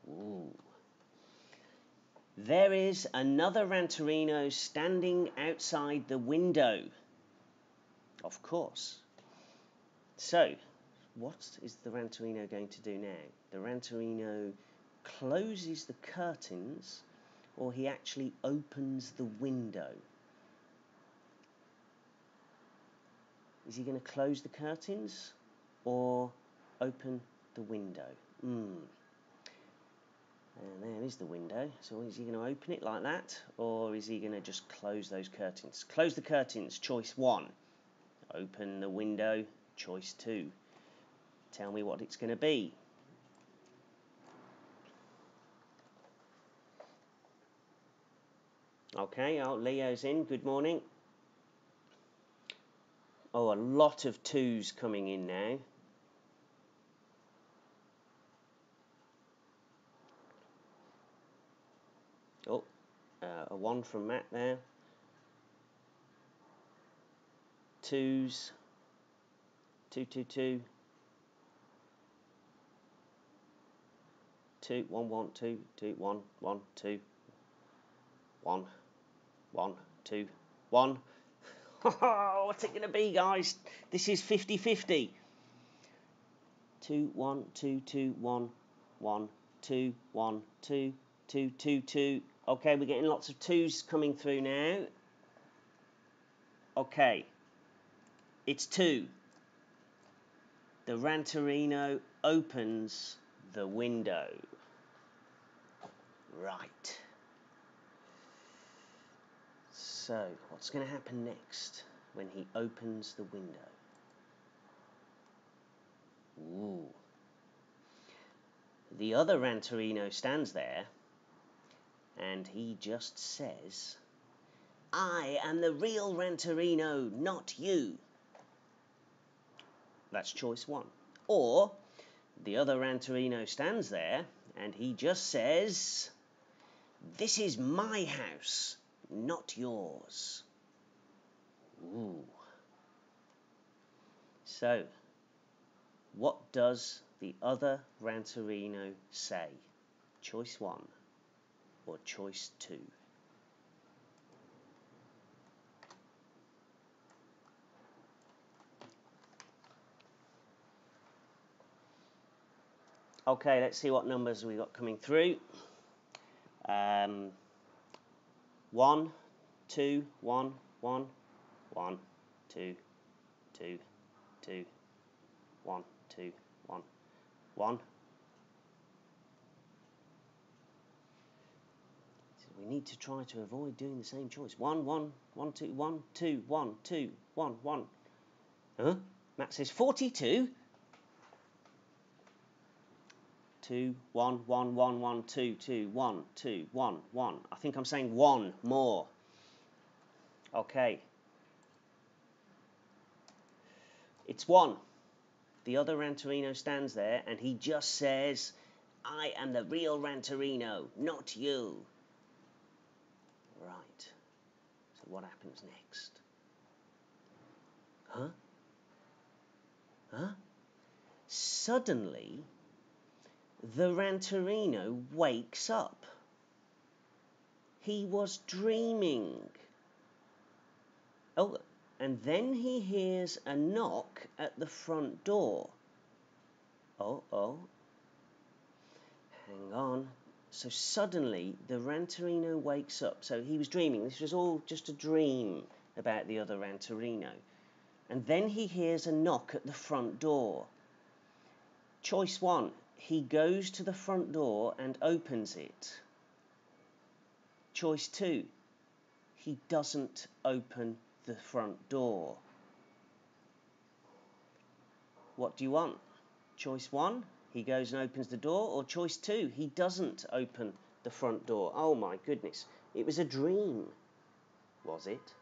Ooh. There is another Ranterino standing outside the window. Of course. So, what is the Ranterino going to do now? The Ranterino closes the curtains or he actually opens the window. Is he going to close the curtains or open the window? Hmm. And there is the window. So is he going to open it like that or is he going to just close those curtains? Close the curtains, choice one. Open the window, choice two. Tell me what it's going to be. Okay, oh, Leo's in. Good morning. Oh, a lot of twos coming in now. Oh, uh, a one from Matt there. Twos. Two, two, two. Two, one, one, two, two, one, one, two, one, one, two, one. What's it going to be, guys? This is 50 50. 2, 1, 2, 2, 1, 1, 2, 1, 2, 2, 2, 2. Okay, we're getting lots of twos coming through now. Okay, it's 2. The Ranterino opens the window. Right. So, what's going to happen next when he opens the window? Ooh. The other Ranterino stands there and he just says, I am the real Ranterino, not you. That's choice one. Or the other Ranterino stands there and he just says, This is my house not yours. Ooh. So, what does the other Ranterino say? Choice one or choice two? Okay, let's see what numbers we got coming through. Um, one, two, one, one, one, two, two, two, one, two, one, one. We need to try to avoid doing the same choice. One, one, one, two, one, two, one, two, one, one. Huh? Matt says 42 two, one, one, one, one, two, two, one, two, one, one. I think I'm saying one more. Okay. It's one. The other Ranterino stands there and he just says, I am the real Ranterino, not you. Right. So what happens next? Huh? Huh? Suddenly, the Ranterino wakes up. He was dreaming. Oh, and then he hears a knock at the front door. Oh, oh. Hang on. So suddenly the Ranterino wakes up. So he was dreaming. This was all just a dream about the other Ranterino. And then he hears a knock at the front door. Choice one he goes to the front door and opens it. Choice two, he doesn't open the front door. What do you want? Choice one, he goes and opens the door, or choice two, he doesn't open the front door. Oh my goodness, it was a dream, was it?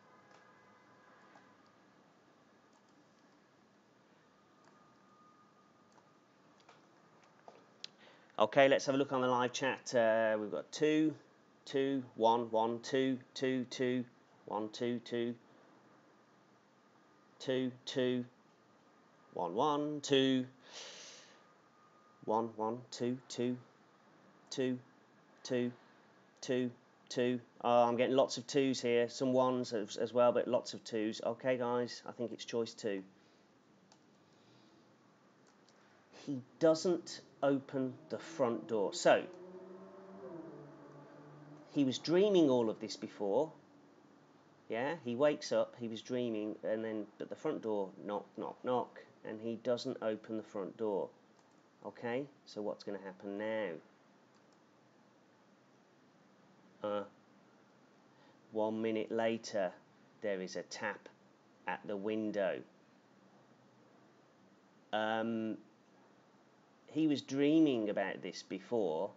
Okay, let's have a look on the live chat. Uh, we've got two, two, one, one, two, two, two, one, two, two, two, two, one, one, two, one, one, two, two, two, two, two, two. Oh, I'm getting lots of twos here, some ones as, as well, but lots of twos. Okay, guys, I think it's choice two. He doesn't open the front door. So, he was dreaming all of this before. Yeah, he wakes up, he was dreaming, and then at the front door, knock, knock, knock, and he doesn't open the front door. Okay, so what's going to happen now? Uh, one minute later, there is a tap at the window. Um, he was dreaming about this before,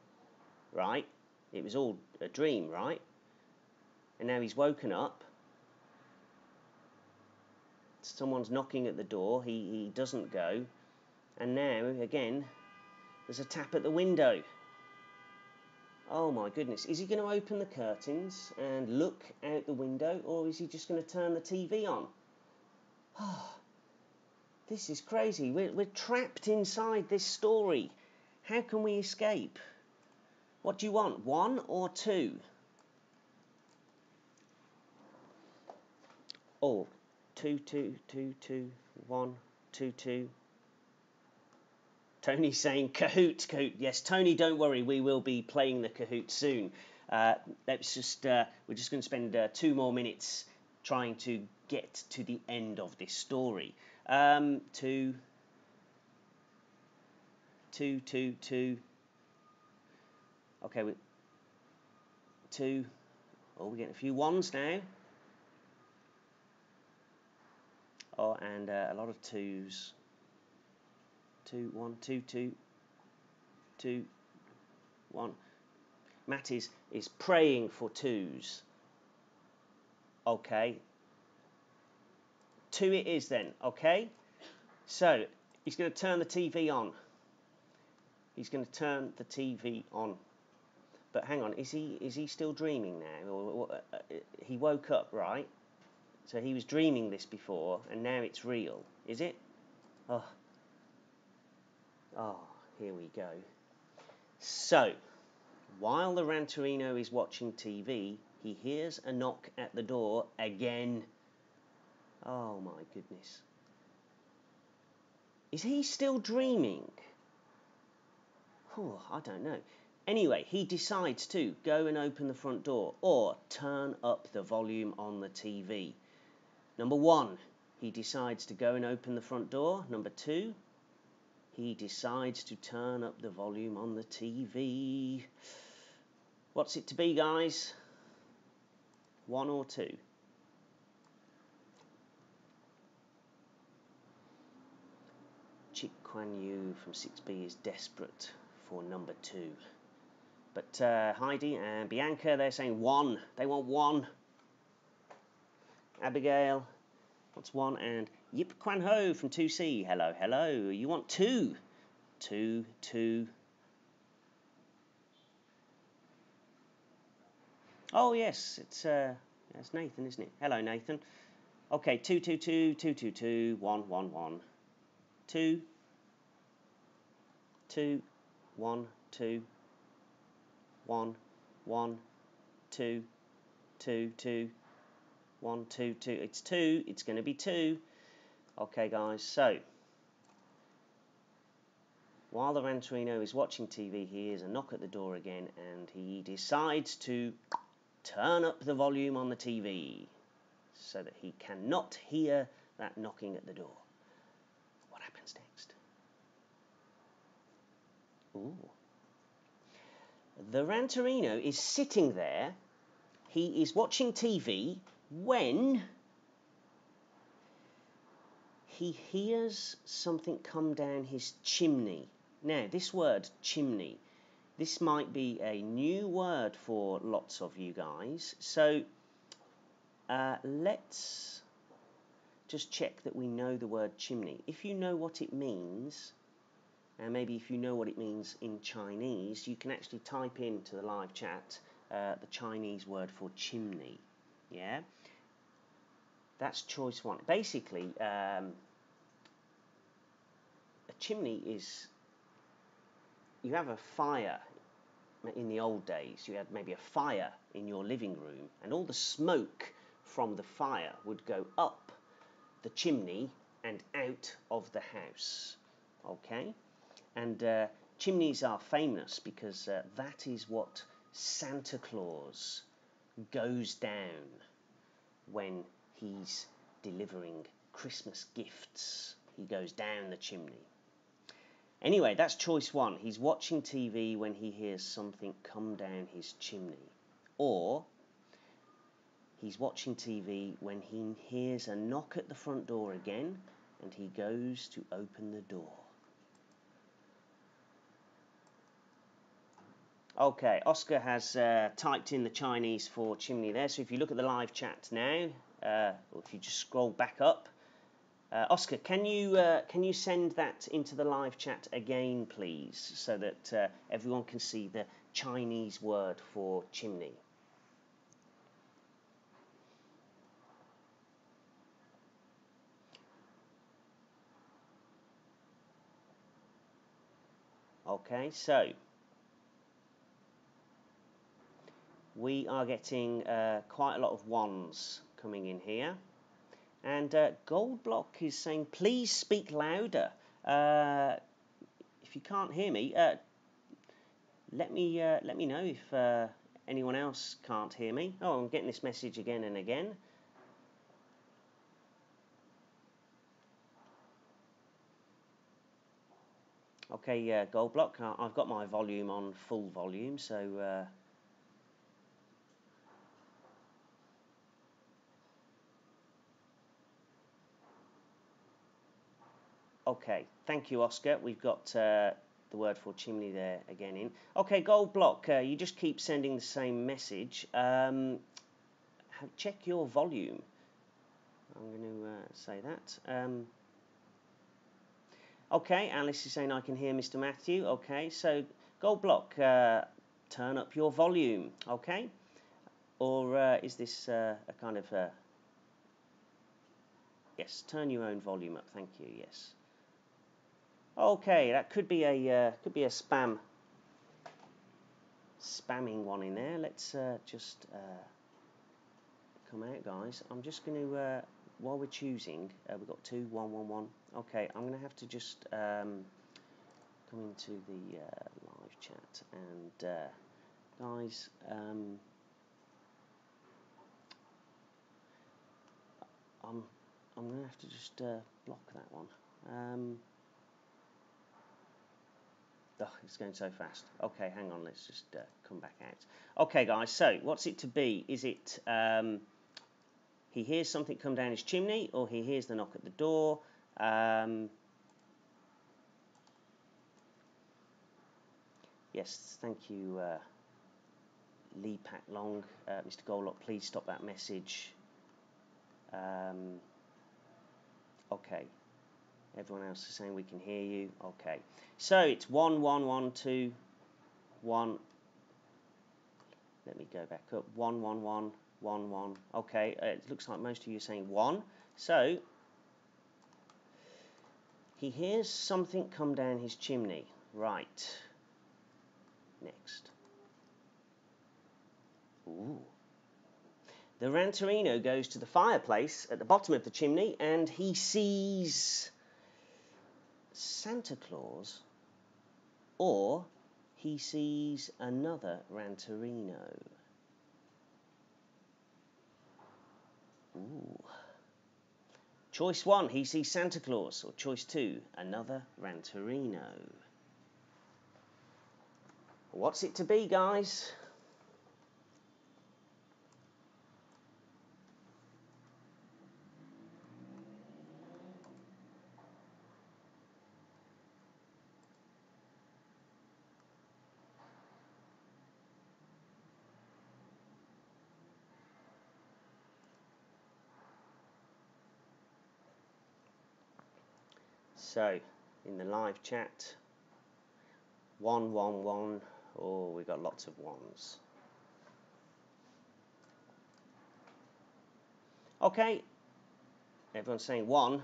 right? It was all a dream, right? And now he's woken up. Someone's knocking at the door. He, he doesn't go. And now, again, there's a tap at the window. Oh my goodness. Is he going to open the curtains and look out the window, or is he just going to turn the TV on? Ah. This is crazy. We're, we're trapped inside this story. How can we escape? What do you want, one or two? Oh, two, two, two, two, one, two, two. Tony's saying Kahoot, Kahoot. Yes, Tony, don't worry, we will be playing the Kahoot soon. Uh, let's just, uh, we're just going to spend uh, two more minutes trying to get to the end of this story. Um, two, two, two, two. Okay, two. Oh, we're getting a few ones now. Oh, and uh, a lot of twos. Two, one, two, two, two, one. Matt is, is praying for twos. Okay. Two it is then, okay? So, he's going to turn the TV on. He's going to turn the TV on. But hang on, is he is he still dreaming now? Or, or uh, uh, he woke up, right? So he was dreaming this before, and now it's real, is it? Oh, oh, here we go. So, while the Ranterino is watching TV, he hears a knock at the door again. Oh my goodness. Is he still dreaming? Oh, I don't know. Anyway, he decides to go and open the front door or turn up the volume on the TV. Number one, he decides to go and open the front door. Number two, he decides to turn up the volume on the TV. What's it to be, guys? One or two? Kuan Yu from 6B is desperate for number two. But uh, Heidi and Bianca, they're saying one. They want one. Abigail wants one. And Yip Kwan Ho from 2C. Hello, hello. You want two? Two, two. Oh, yes. It's, uh, it's Nathan, isn't it? Hello, Nathan. Okay, two, two, two, two, two, two, one, one, one. Two, two, one, two, one, one, two, two, two, one, two, two. It's two. It's going to be two. Okay, guys. So while the Ranterino is watching TV, he hears a knock at the door again, and he decides to turn up the volume on the TV so that he cannot hear that knocking at the door. What happens next? Ooh. The Ranterino is sitting there. He is watching TV when he hears something come down his chimney. Now, this word chimney, this might be a new word for lots of you guys. So uh, let's just check that we know the word chimney. If you know what it means, and maybe if you know what it means in Chinese, you can actually type into the live chat uh, the Chinese word for chimney. Yeah, that's choice one. Basically, um, a chimney is you have a fire. In the old days, you had maybe a fire in your living room, and all the smoke from the fire would go up the chimney and out of the house. Okay? And uh, chimneys are famous because uh, that is what Santa Claus goes down when he's delivering Christmas gifts. He goes down the chimney. Anyway, that's choice one. He's watching TV when he hears something come down his chimney. Or he's watching TV when he hears a knock at the front door again and he goes to open the door. Okay, Oscar has uh, typed in the Chinese for chimney there. So if you look at the live chat now, uh, or if you just scroll back up, uh, Oscar, can you uh, can you send that into the live chat again, please, so that uh, everyone can see the Chinese word for chimney? Okay, so we are getting uh, quite a lot of ones coming in here. And uh, Goldblock is saying, please speak louder. Uh, if you can't hear me, uh, let me uh, let me know if uh, anyone else can't hear me. Oh, I'm getting this message again and again. Okay, uh, Goldblock, I've got my volume on full volume, so Okay, thank you, Oscar. We've got uh, the word for chimney there again in. Okay, gold block, uh, you just keep sending the same message. Um, check your volume. I'm going to uh, say that. Um, okay, Alice is saying I can hear Mr. Matthew. Okay, so gold block, uh, turn up your volume. Okay, or uh, is this uh, a kind of yes? Turn your own volume up. Thank you. Yes. Okay, that could be a uh, could be a spam spamming one in there. Let's uh, just uh, come out, guys. I'm just going to uh, while we're choosing, uh, we've got two one one one. Okay, I'm going to have to just um, come into the uh, live chat and guys. Um, I'm I'm going to have to just block that one. Um, Oh, it's going so fast. Okay, hang on. Let's just uh, come back out. Okay, guys. So, what's it to be? Is it um, he hears something come down his chimney, or he hears the knock at the door? Um, yes, thank you, uh, Lee Pat Long, uh, Mr. Gollock. Please stop that message. Um, okay. Everyone else is saying we can hear you. Okay. So it's one, one, one, two, one. Let me go back up. One, one, one, one, one. Okay. Uh, it looks like most of you are saying one. So he hears something come down his chimney. Right. Next. Ooh. The Ranterino goes to the fireplace at the bottom of the chimney and he sees Santa Claus or he sees another Ranterino. Ooh. Choice one, he sees Santa Claus, or choice two, another Ranterino. What's it to be, guys? So, in the live chat, one, one, one. Oh, we got lots of ones. Okay, everyone's saying one.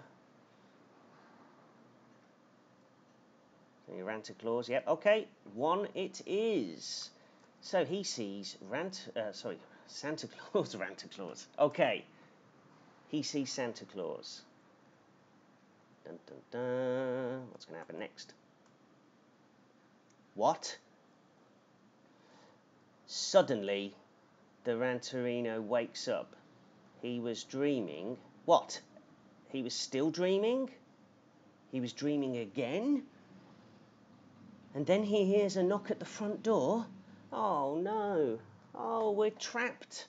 Ranta Claus, yep, okay, one it is. So he sees Rant, uh, sorry, Santa Claus, Ranta Claus. Okay, he sees Santa Claus. Dun, dun, dun. What's going to happen next? What? Suddenly, the Ranterino wakes up. He was dreaming. What? He was still dreaming? He was dreaming again? And then he hears a knock at the front door. Oh no! Oh, we're trapped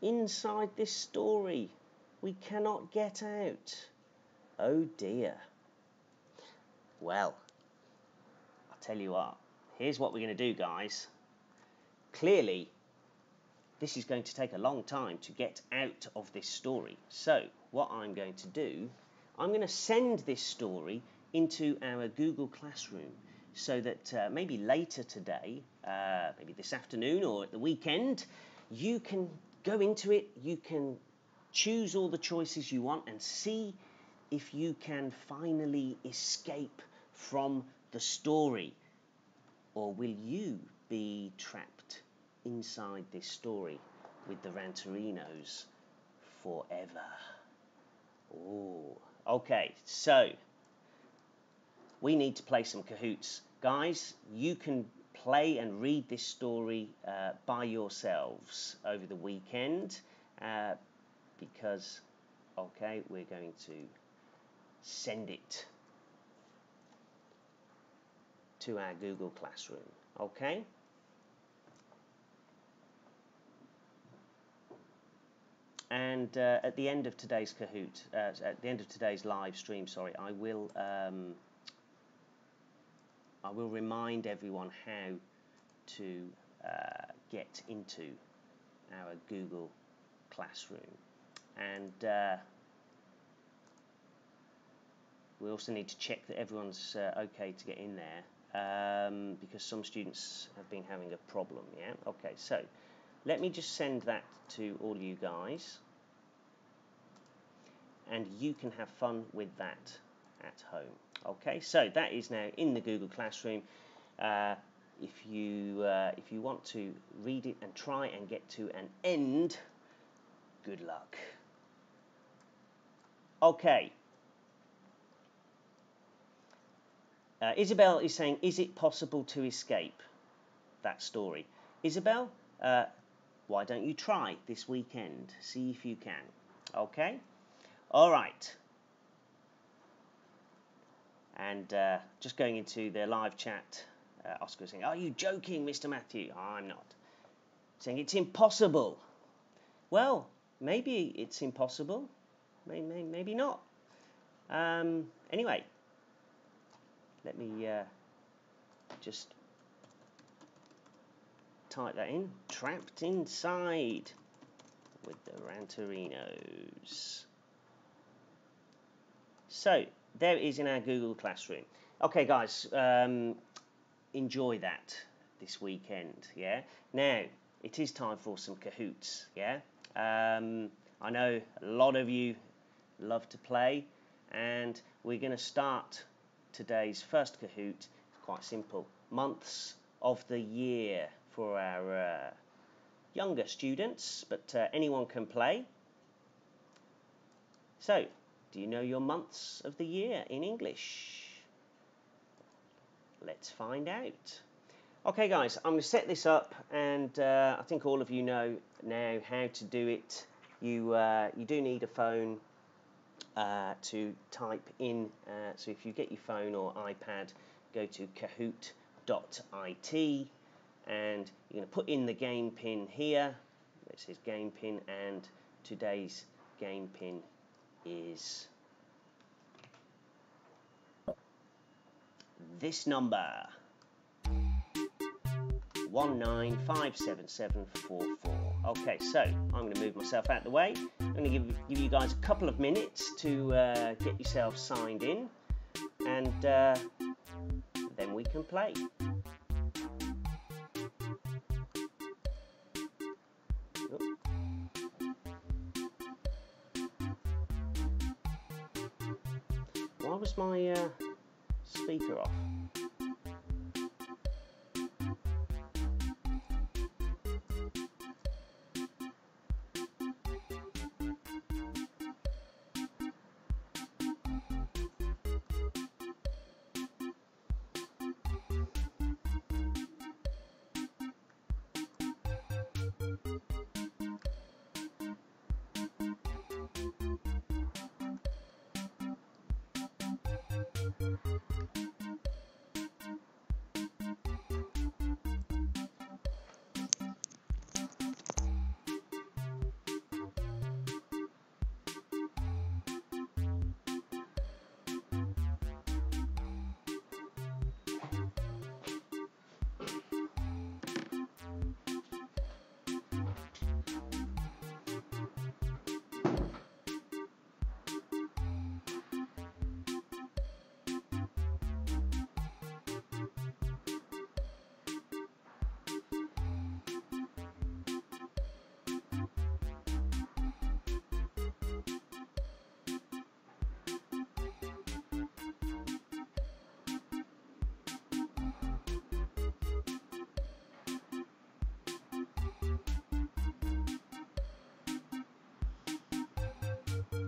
inside this story. We cannot get out. Oh dear. Well, I'll tell you what. Here's what we're going to do, guys. Clearly, this is going to take a long time to get out of this story. So, what I'm going to do, I'm going to send this story into our Google Classroom so that uh, maybe later today, uh, maybe this afternoon or at the weekend, you can go into it, you can choose all the choices you want and see if you can finally escape from the story. Or will you be trapped inside this story with the Ranterinos forever? Oh, okay, so we need to play some Kahoots. Guys, you can play and read this story uh, by yourselves over the weekend uh, because, okay, we're going to send it to our Google Classroom, okay? And uh, at the end of today's Kahoot, uh, at the end of today's live stream, sorry, I will um, I will remind everyone how to uh, get into our Google Classroom. And uh, we also need to check that everyone's uh, okay to get in there um, because some students have been having a problem, yeah? Okay, so let me just send that to all you guys and you can have fun with that at home. Okay, so that is now in the Google Classroom. Uh, if you uh, if you want to read it and try and get to an end, good luck. Okay. Uh, Isabel is saying, is it possible to escape that story? Isabel, uh, why don't you try this weekend? See if you can. Okay? All right. And uh, just going into the live chat, uh, Oscar is saying, Are you joking, Mr. Matthew? Oh, I'm not. Saying it's impossible. Well, maybe it's impossible. Maybe, maybe not. Um, anyway, let me uh, just type that in. Trapped inside with the Ranterinos. So, there it is in our Google Classroom. Okay, guys, um, enjoy that this weekend, yeah? Now, it is time for some Kahoots, yeah? Um, I know a lot of you love to play, and we're going to start today's first Kahoot. It's quite simple. Months of the year for our uh, younger students, but uh, anyone can play. So, do you know your months of the year in English? Let's find out. Okay guys, I'm going to set this up and uh, I think all of you know now how to do it. You, uh, you do need a phone uh, to type in, uh, so if you get your phone or iPad, go to kahoot.it and you're going to put in the game pin here. It says game pin and today's game pin is this number 1957744. Okay, so I'm going to move myself out of the way. I'm going to give, give you guys a couple of minutes to uh, get yourself signed in and uh, then we can play. Why was my uh, speaker off?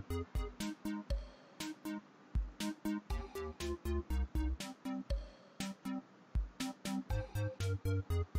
Thank you.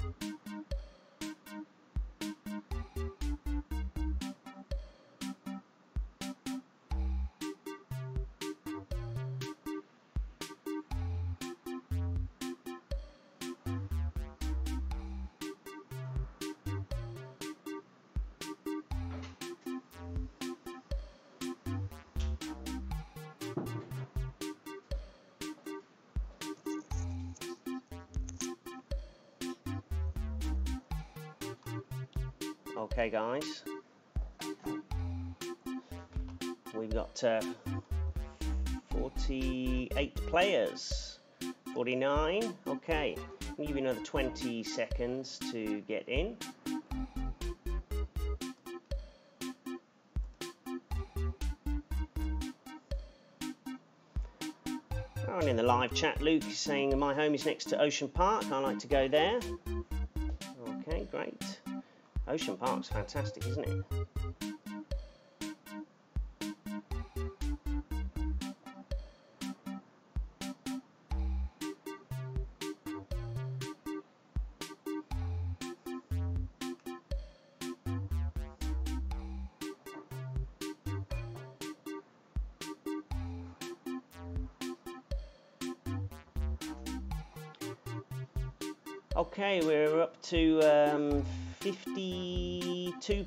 Okay, guys. We've got uh, 48 players. 49. Okay. I'll give you another 20 seconds to get in. And in the live chat, Luke is saying my home is next to Ocean Park. I like to go there. Ocean Park's fantastic, isn't it?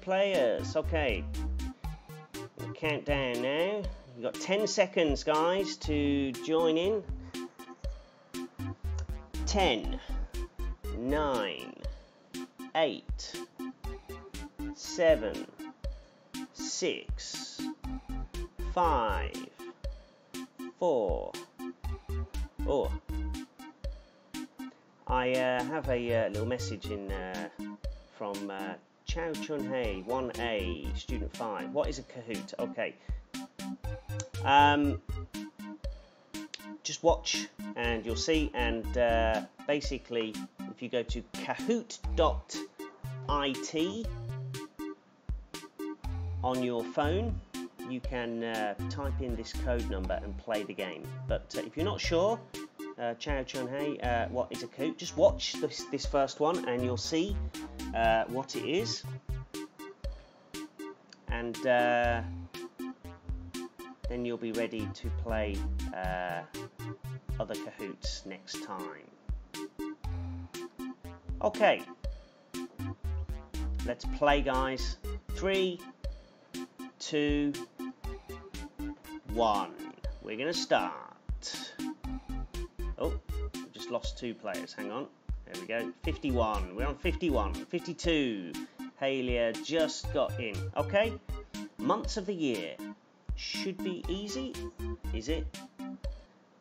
Players. Okay, we'll count down now. You've got 10 seconds, guys, to join in. 10, 9, 8, 7, 6, 5, 4, oh, I uh, have a uh, little message in uh, from uh, Chow Chun Hei 1A, student 5. What is a Kahoot? Okay. Um, just watch and you'll see. And uh, basically, if you go to kahoot.it on your phone, you can uh, type in this code number and play the game. But uh, if you're not sure, uh, Chow Chun Hei, uh, what is a Kahoot? Just watch this, this first one and you'll see uh, what it is. And uh, then you'll be ready to play uh, other Kahoots next time. Okay, let's play guys. Three, two, one. We're going to start. Lost two players. Hang on. There we go. 51. We're on 51. 52. Halia just got in. Okay. Months of the year. Should be easy. Is it?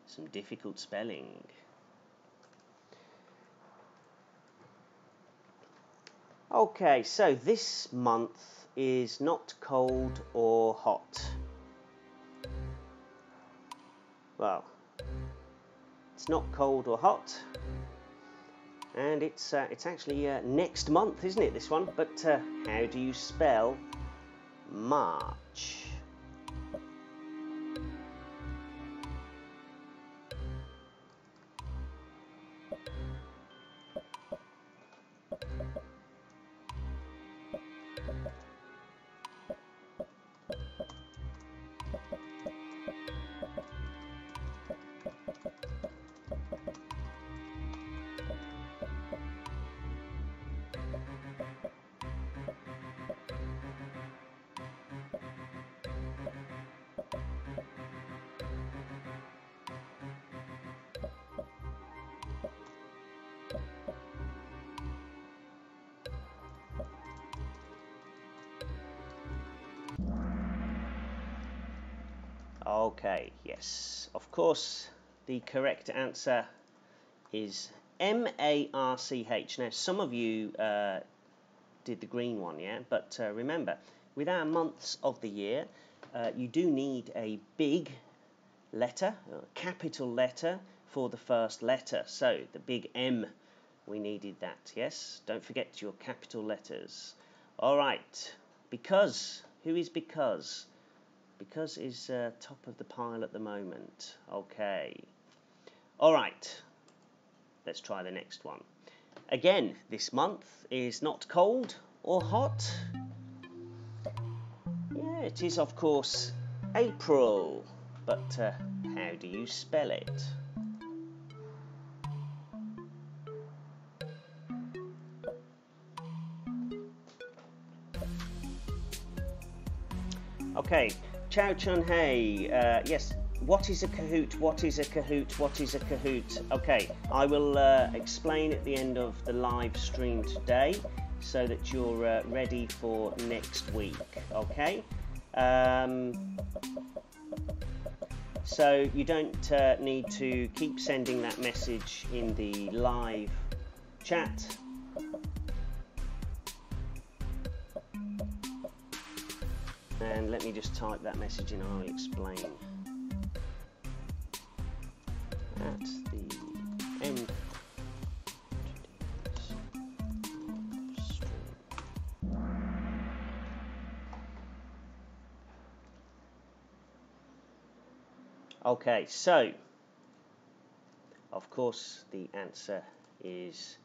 Some difficult spelling. Okay, so this month is not cold or hot. Well, it's not cold or hot, and it's uh, it's actually uh, next month, isn't it? This one, but uh, how do you spell March? Yes. Of course, the correct answer is M-A-R-C-H. Now, some of you uh, did the green one, yeah? But uh, remember, with our months of the year, uh, you do need a big letter, a capital letter, for the first letter. So, the big M, we needed that, yes? Don't forget your capital letters. All right, because, who is because? Because is uh, top of the pile at the moment. Okay. All right. Let's try the next one. again, this month is not cold or hot. Yeah, it is, of course, April, but uh, how do you spell it? Okay, Chow Chun Hei, uh, yes, what is a Kahoot? What is a Kahoot? What is a Kahoot? Okay, I will uh, explain at the end of the live stream today so that you're uh, ready for next week, okay? Um, so you don't uh, need to keep sending that message in the live chat let me just type that message in and I'll explain at the end Okay, so of course the answer is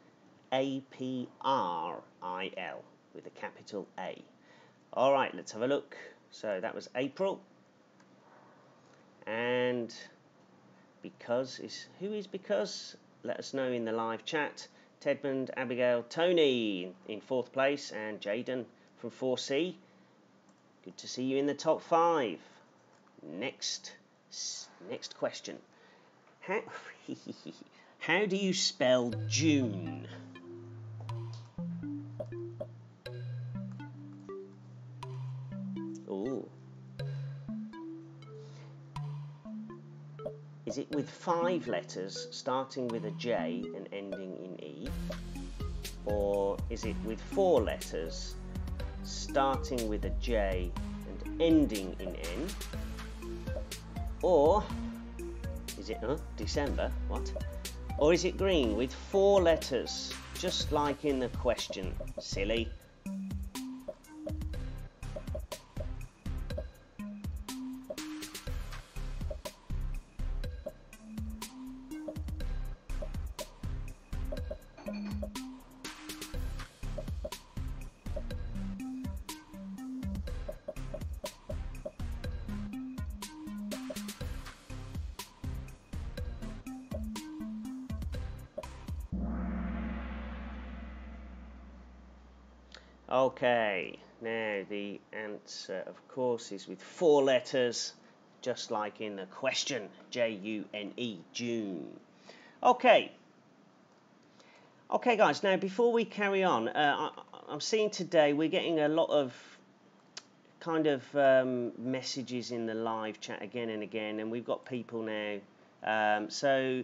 A P R I L with a capital A. All right, let's have a look. So that was April. And because is who is because? Let us know in the live chat. Tedmund, Abigail, Tony in fourth place, and Jaden from 4C. Good to see you in the top five. Next, next question. How, how do you spell June? Is it with five letters starting with a J and ending in E? Or is it with four letters starting with a J and ending in N? Or is it December? What? Or is it green with four letters, just like in the question? Silly. Okay, now the answer, of course, is with four letters, just like in the question J-U-N-E, June. Okay. Okay, guys, now before we carry on, uh, I, am seeing today we're getting a lot of kind of um, messages in the live chat again and again, and we've got people now. Um, so,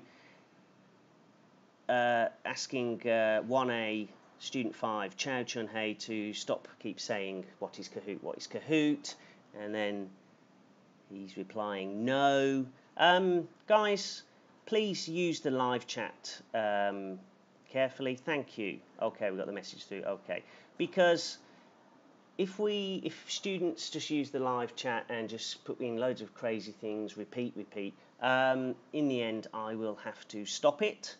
uh, asking uh, 1A student 5, Chow Chun Hei, to stop keep saying, what is Kahoot, what is Kahoot? And then he's replying, no. Um, guys, please use the live chat um, carefully. Thank you. Okay, we got the message through. Okay. Because if we if students just use the live chat and just put in loads of crazy things repeat repeat um, in the end I will have to stop it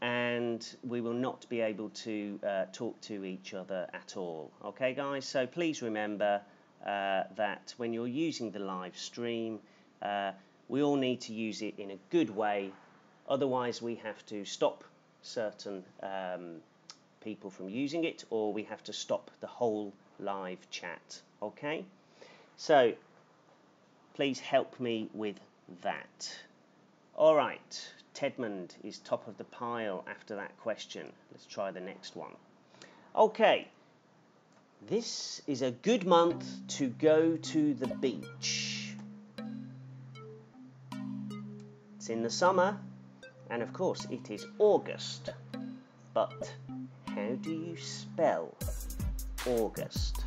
and we will not be able to uh, talk to each other at all. Okay, guys? So please remember uh, that when you're using the live stream, uh, we all need to use it in a good way. Otherwise, we have to stop certain um, people from using it, or we have to stop the whole live chat. Okay? So please help me with that. All right. Tedmund is top of the pile after that question. Let's try the next one. Okay, this is a good month to go to the beach. It's in the summer, and of course it is August. But how do you spell August?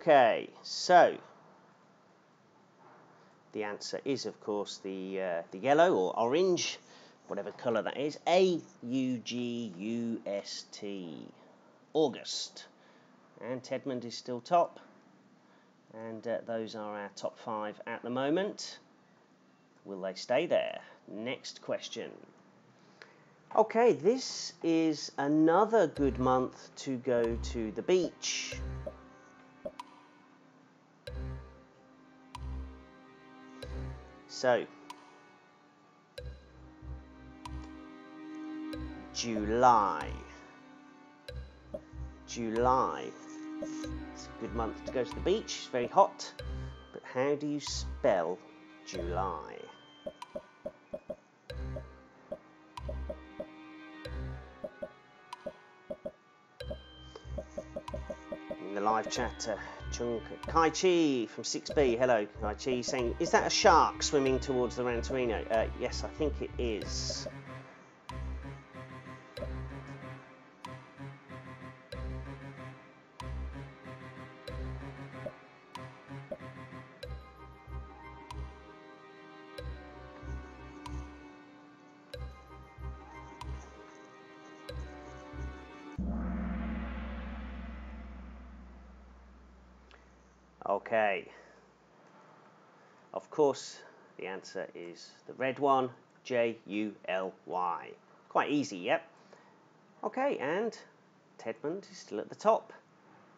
Okay, so the answer is, of course, the uh, the yellow or orange, whatever colour that is. A U G U S T, August. And Tedmond is still top. And uh, those are our top five at the moment. Will they stay there? Next question. Okay, this is another good month to go to the beach. So, July. July. It's a good month to go to the beach. It's very hot. But how do you spell July? In the live chat, uh, Chung Kai Chi from 6B. Hello, Kai Chi, saying, Is that a shark swimming towards the Ranterino? Uh, yes, I think it is. Course, the answer is the red one, J-U-L-Y. Quite easy, yep. Okay, and Tedmond is still at the top.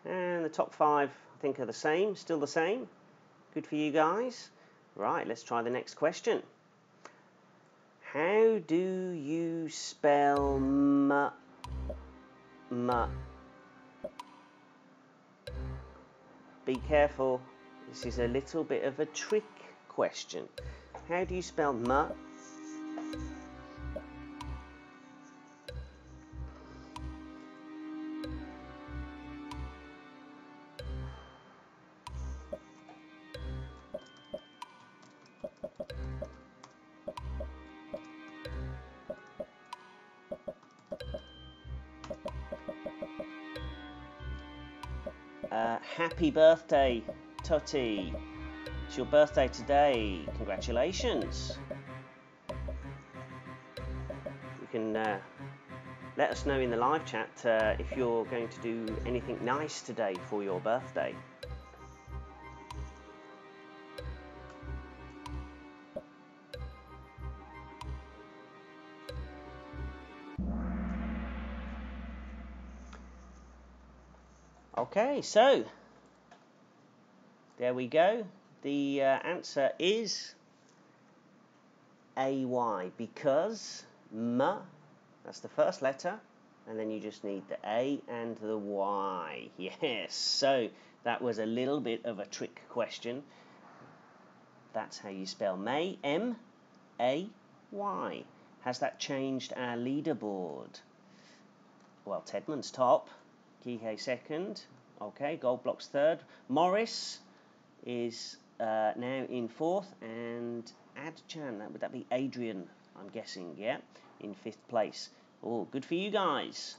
And the top five, I think, are the same, still the same. Good for you guys. Right, let's try the next question. How do you spell m, m be careful, this is a little bit of a trick question. How do you spell ma? Uh, happy birthday, Tutty. It's your birthday today. Congratulations. You can uh, let us know in the live chat uh, if you're going to do anything nice today for your birthday. Okay, so there we go. The uh, answer is AY because M, that's the first letter, and then you just need the A and the Y. Yes, so that was a little bit of a trick question. That's how you spell May, M A Y. Has that changed our leaderboard? Well, Tedman's top. Kihei second. Okay, Gold Blocks third. Morris is uh, now in fourth, and Ad Chan, that, would that be Adrian, I'm guessing, yeah, in fifth place. Oh, good for you guys.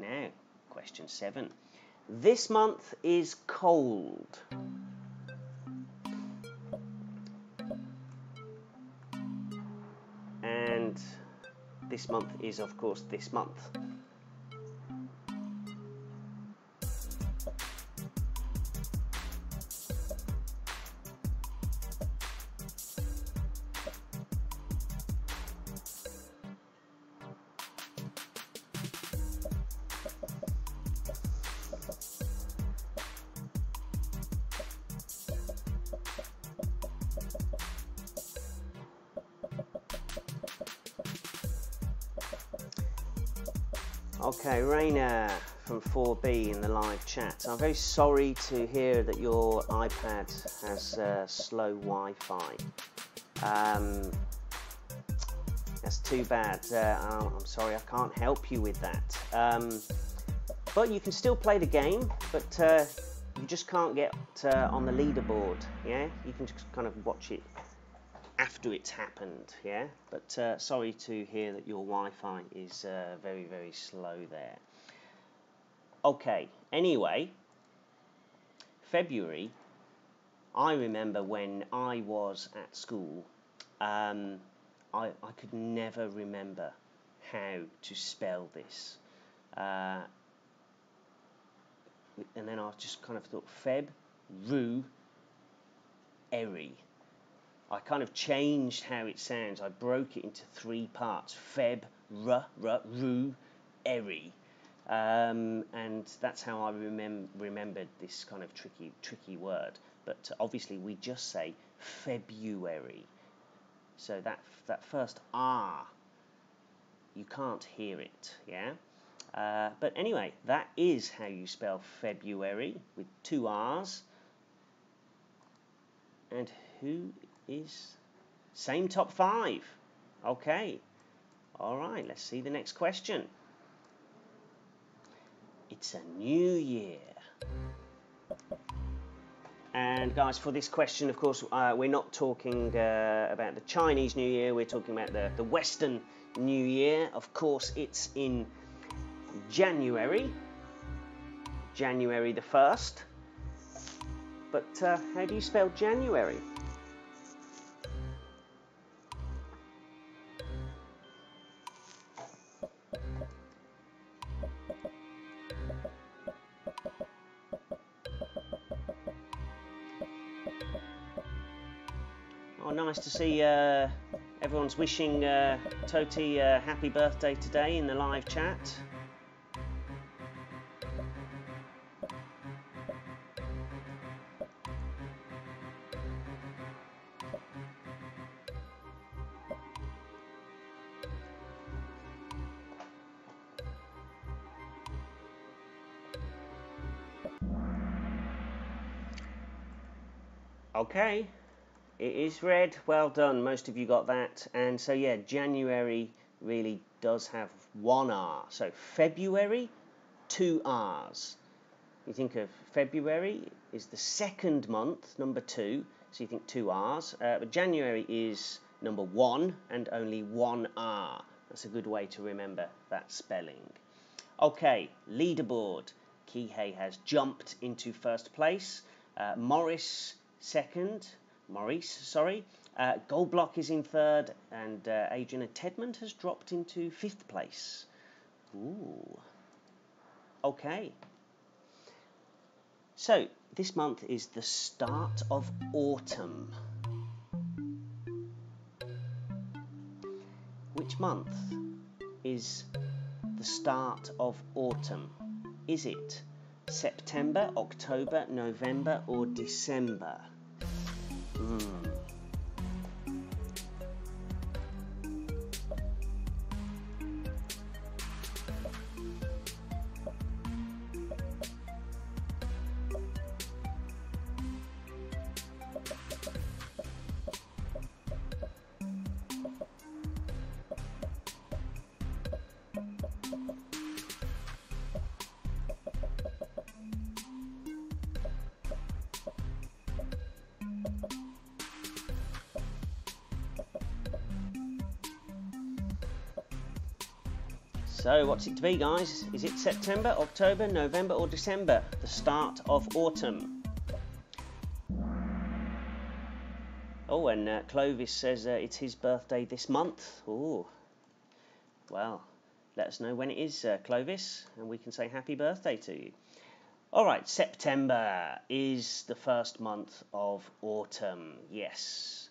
Now, question seven. This month is cold. And this month is, of course, this month. 4B in the live chat. I'm very sorry to hear that your iPad has uh, slow Wi-Fi. Um, that's too bad. Uh, I'm sorry, I can't help you with that. Um, but you can still play the game, but uh, you just can't get uh, on the leaderboard. Yeah, you can just kind of watch it after it's happened, yeah? But uh, sorry to hear that your Wi-Fi is uh, very, very slow there. Okay, anyway, February, I remember when I was at school, um, I, I could never remember how to spell this. Uh, and then I just kind of thought Feb, Ru, Eri. I kind of changed how it sounds. I broke it into three parts: Feb, R, R, Ru, Eri. Um, and that's how I remem- remembered this kind of tricky, tricky word. But obviously, we just say February. So that that first R, you can't hear it, yeah. Uh, but anyway, that is how you spell February with two R's. And who is same top five? Okay. All right, let's see the next question. It's a new year. And guys, for this question, of course, uh, we're not talking uh, about the Chinese New Year. We're talking about the, the Western New Year. Of course, it's in January, January the 1st. But uh, how do you spell January? Nice to see uh, everyone's wishing uh, Toti a happy birthday today in the live chat. Okay, is red. Well done. Most of you got that. And so, yeah, January really does have one R. So, February, two R's. You think of February is the second month, number two. So, you think two R's. Uh, but January is number one and only one R. That's a good way to remember that spelling. Okay, leaderboard. Kihei has jumped into first place. Uh, Morris second. Maurice, sorry. Uh, Goldblock is in third, and uh, Adrian Tedmond has dropped into fifth place. Ooh. Okay. So, this month is the start of autumn. Which month is the start of autumn? Is it September, October, November, or December? Hmm. What's it to be, guys? Is it September, October, November, or December? The start of autumn. Oh, and uh, Clovis says uh, it's his birthday this month. Oh, well, let us know when it is, uh, Clovis, and we can say happy birthday to you. All right, September is the first month of autumn, yes.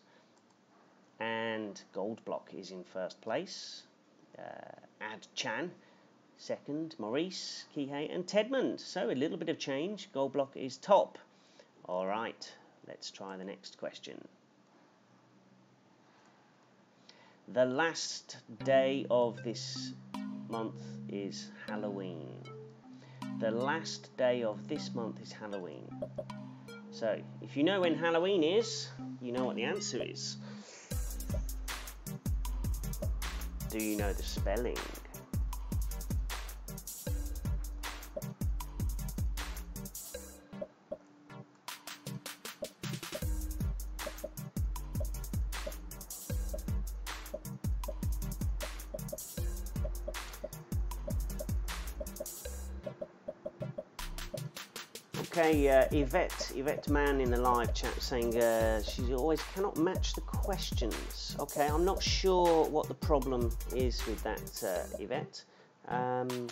And Goldblock is in first place. Uh, Ad Chan, second, Maurice, Kihei, and Tedmond. So a little bit of change. Goldblock is top. All right, let's try the next question. The last day of this month is Halloween. The last day of this month is Halloween. So, if you know when Halloween is, you know what the answer is. Do you know the spelling? Uh, Yvette, Yvette Man in the live chat saying uh, she always cannot match the questions. Okay, I'm not sure what the problem is with that, uh, Yvette. Um,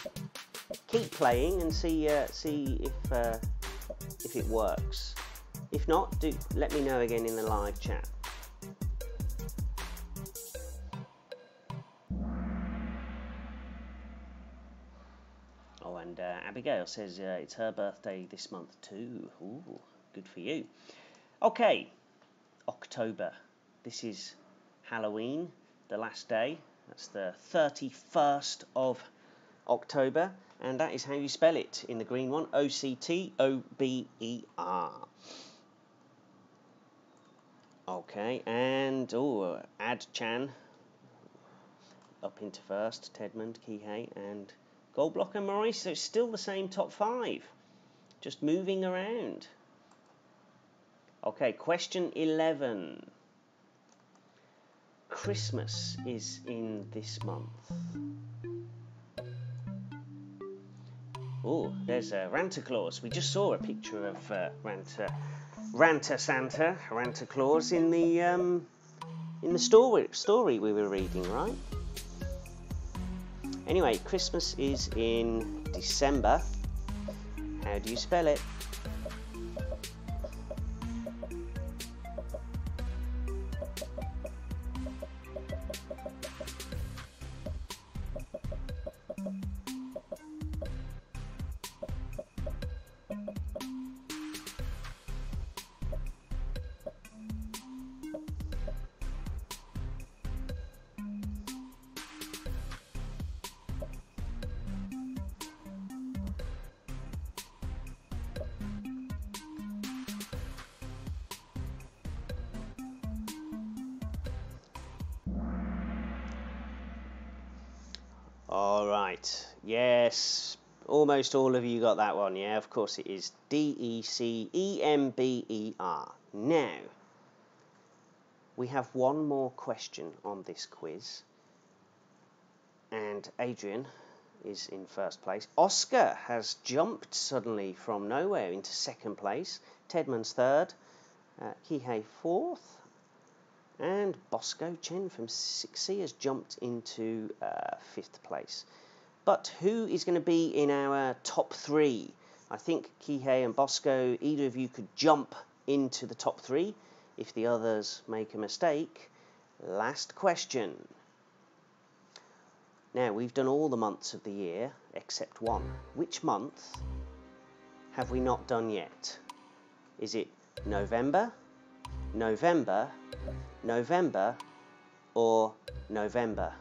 keep playing and see uh, see if uh, if it works. If not, do let me know again in the live chat. Abigail says uh, it's her birthday this month too. Ooh, good for you. Okay, October. This is Halloween, the last day. That's the 31st of October, and that is how you spell it in the green one O C T O B E R. Okay, and oh, Ad Chan up into first, Tedmund, Kihei, and Goldblock and Maurice, so it's still the same top five, just moving around. Okay, question 11. Christmas is in this month. Oh, there's a Ranta Claus. We just saw a picture of uh, Ranta, Ranta Santa, Ranta Claus in the um, in the story story we were reading, right? Anyway, Christmas is in December. How do you spell it? Almost all of you got that one. Yeah, of course it is D E C E M B E R. Now, we have one more question on this quiz. And Adrian is in first place. Oscar has jumped suddenly from nowhere into second place. Tedman's third. Uh, Kihei fourth. And Bosco Chen from 6C has jumped into uh, fifth place. But who is going to be in our top three? I think Kihei and Bosco, either of you could jump into the top three if the others make a mistake. Last question. Now, we've done all the months of the year except one. Which month have we not done yet? Is it November, November, November or November?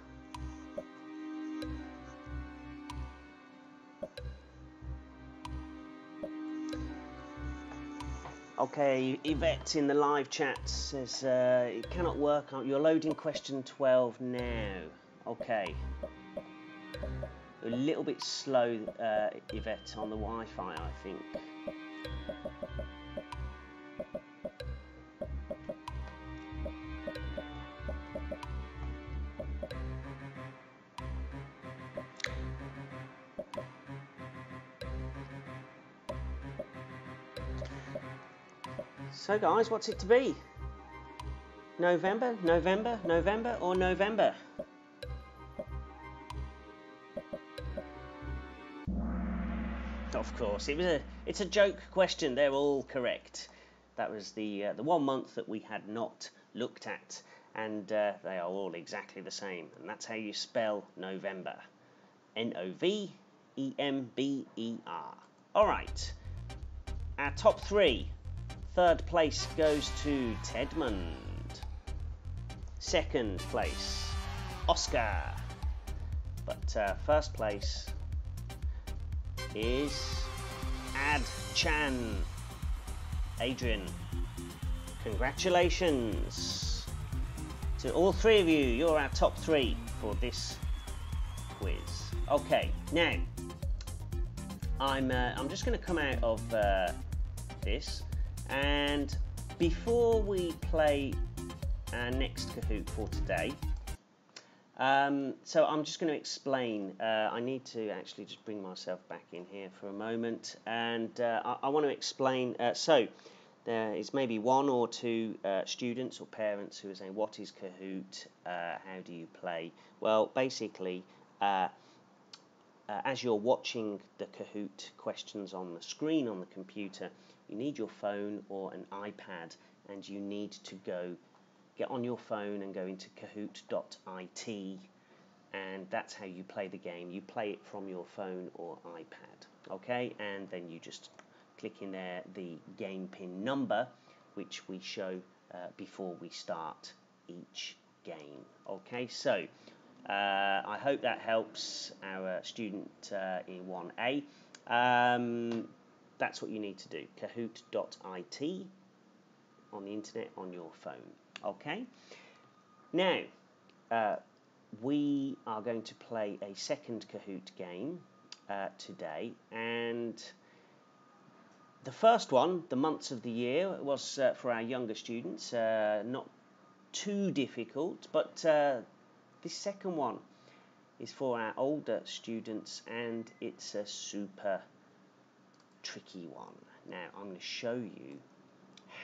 Okay, Yvette in the live chat says uh, it cannot work. You're loading question 12 now. Okay. A little bit slow, uh, Yvette, on the Wi-Fi, I think. So guys, what's it to be? November, November, November, or November? Of course, it was a it's a joke question. They're all correct. That was the uh, the one month that we had not looked at, and uh, they are all exactly the same. And that's how you spell November. N O V E M B E R. All right. Our top three Third place goes to Tedmund. Second place, Oscar. But uh, first place is Ad Chan. Adrian, congratulations to all three of you. You're our top three for this quiz. Okay, now I'm uh, I'm just going to come out of uh, this and before we play our next Kahoot for today, Um, so I'm just going to explain. Uh, I need to actually just bring myself back in here for a moment, and uh, I, I, want to explain. Uh, so there is maybe one or two uh, students or parents who are saying, "What is Kahoot? Uh, how do you play?" Well, basically. Uh, as you're watching the Kahoot questions on the screen on the computer, you need your phone or an iPad and you need to go get on your phone and go into kahoot.it and that's how you play the game. You play it from your phone or iPad, okay? And then you just click in there the game pin number, which we show uh, before we start each game, okay? So uh, I hope that helps our student uh, in 1A. Um, that's what you need to do, kahoot.it on the internet on your phone. Okay. Now, uh, we are going to play a second Kahoot game uh, today, and the first one, the months of the year, was uh, for our younger students, uh, not too difficult, but uh, this second one is for our older students, and it's a super tricky one. Now, I'm going to show you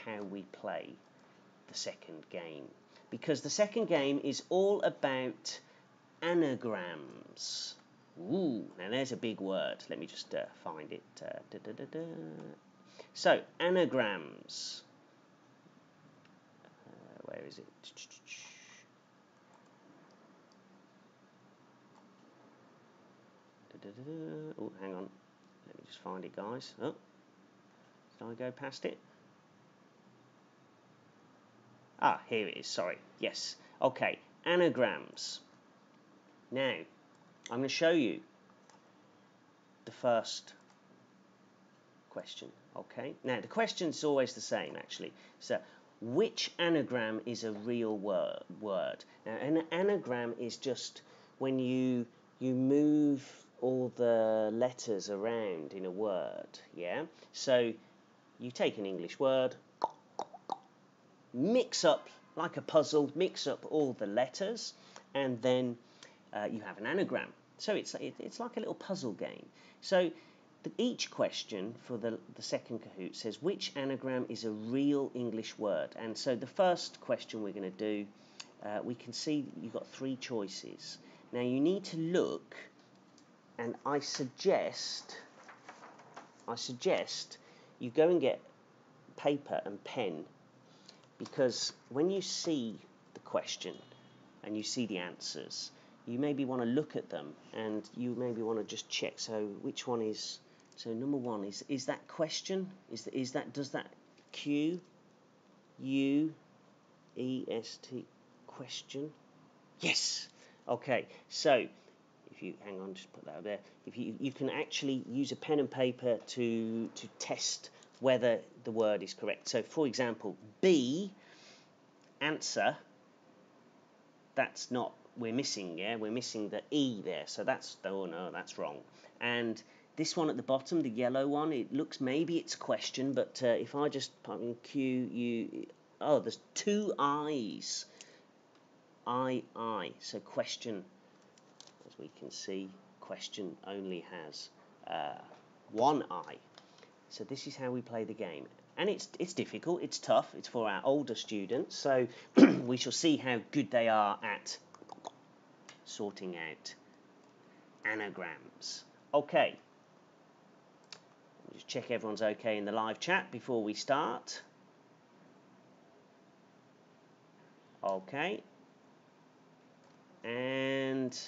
how we play the second game because the second game is all about anagrams. Ooh, now there's a big word. Let me just uh, find it. Uh, da, da, da, so, anagrams. Uh, where is it? Oh, hang on. Just find it, guys. Oh, did I go past it? Ah, here it is, sorry. Yes. Okay, anagrams. Now, I'm going to show you the first question, okay? Now, the question's always the same, actually. So, which anagram is a real word? word? Now, an anagram is just when you you move all the letters around in a word, yeah? So, you take an English word, mix up, like a puzzle, mix up all the letters, and then uh, you have an anagram. So it's, it, it's like a little puzzle game. So the, each question for the, the second Kahoot says which anagram is a real English word. And so the first question we're going to do, uh, we can see you've got three choices. Now you need to look, and I suggest, I suggest you go and get paper and pen because when you see the question and you see the answers, you maybe want to look at them and you maybe want to just check. So which one is? So number one is is that question? Is that, is that does that Q U E S T question? Yes. Okay. So you hang on, just put that there. If you you can actually use a pen and paper to to test whether the word is correct. So, for example, B, answer, that's not, we're missing, yeah? We're missing the E there. So that's, oh no, that's wrong. And this one at the bottom, the yellow one, it looks, maybe it's a question, but uh, if I just put in Q, U, oh, there's two I's. I, I. So question, we can see, question only has uh, one eye. So this is how we play the game. And it's, it's difficult, it's tough, it's for our older students, so we shall see how good they are at sorting out anagrams. Okay, just check everyone's okay in the live chat before we start. Okay, and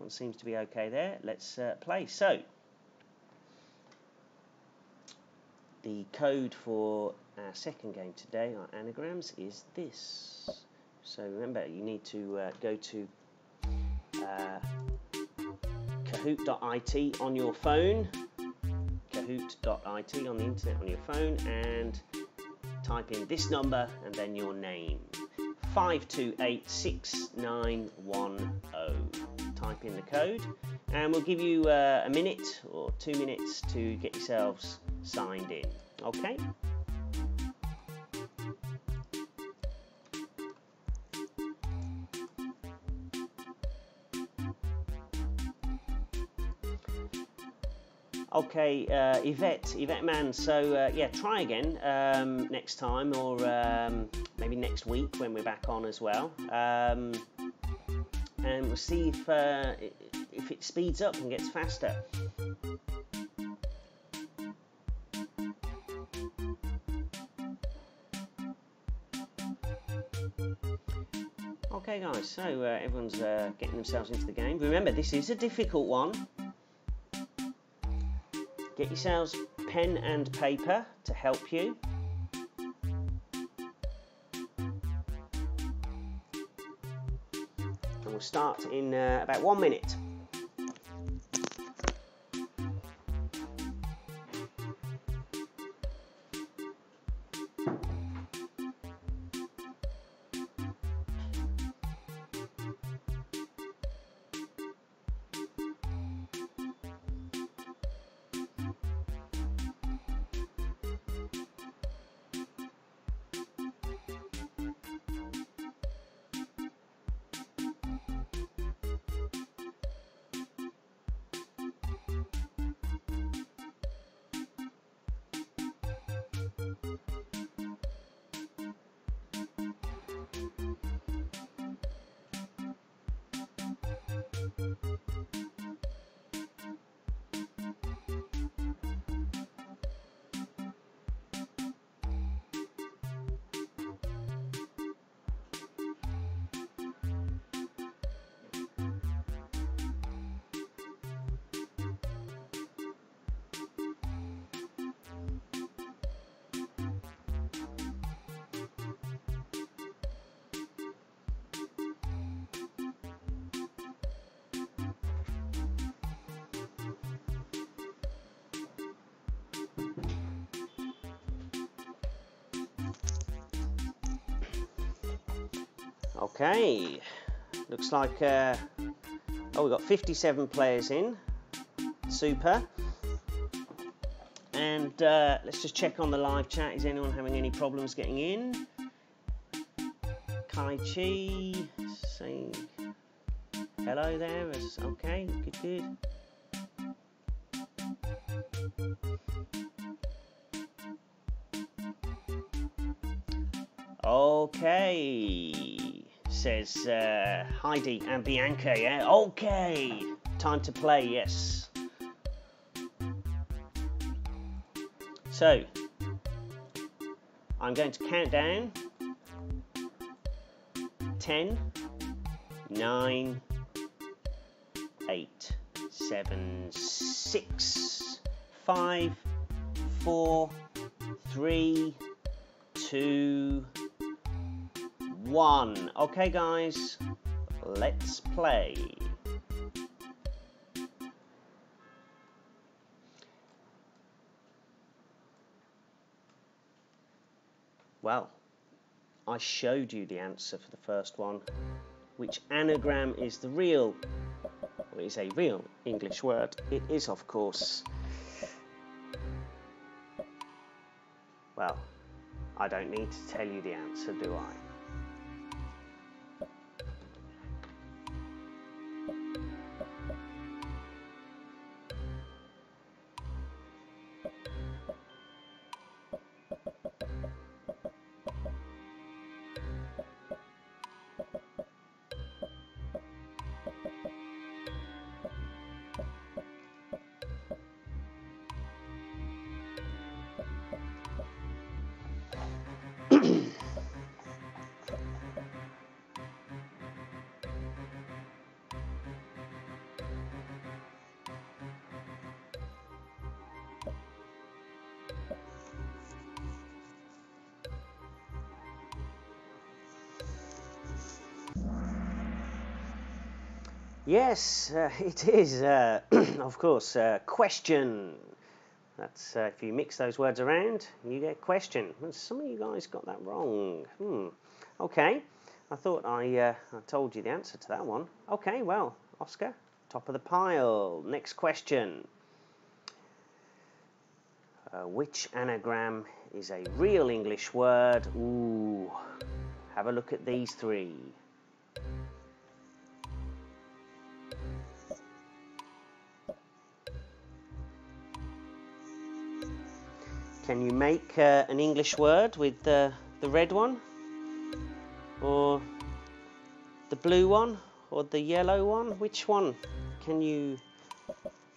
everyone seems to be okay there. Let's uh, play. So, The code for our second game today, our anagrams, is this. So remember, you need to uh, go to uh, kahoot.it on your phone, kahoot.it on the internet on your phone, and type in this number and then your name. 52869110 type in the code and we'll give you uh, a minute or two minutes to get yourselves signed in. Okay? okay uh, yvette yvette man so uh, yeah try again um, next time or um, maybe next week when we're back on as well um, and we'll see if uh, if it speeds up and gets faster. Okay, guys. So uh, everyone's uh, getting themselves into the game. Remember, this is a difficult one. Get yourselves pen and paper to help you. We'll start in uh, about one minute. Like, uh, oh, we've got 57 players in. Super. And uh, let's just check on the live chat. Is anyone having any problems getting in? Kai Chi hello there. Okay, good, good. Says uh, Heidi and Bianca. Yeah, okay, time to play. Yes. So, I'm going to count down 10, 9, 8, 7, 6, 5, 4, 3, 2, one. Okay, guys, let's play. Well, I showed you the answer for the first one. Which anagram is the real, is a real English word? It is, of course. Well, I don't need to tell you the answer, do I? Yes, uh, it is, uh, of course, uh, question. That's uh, if you mix those words around, you get question. Some of you guys got that wrong. Hmm. Okay, I thought I, uh, I told you the answer to that one. Okay, well, Oscar, top of the pile. Next question. Uh, which anagram is a real English word? Ooh, have a look at these three. Can you make uh, an English word with the, the red one? Or the blue one? Or the yellow one? Which one can you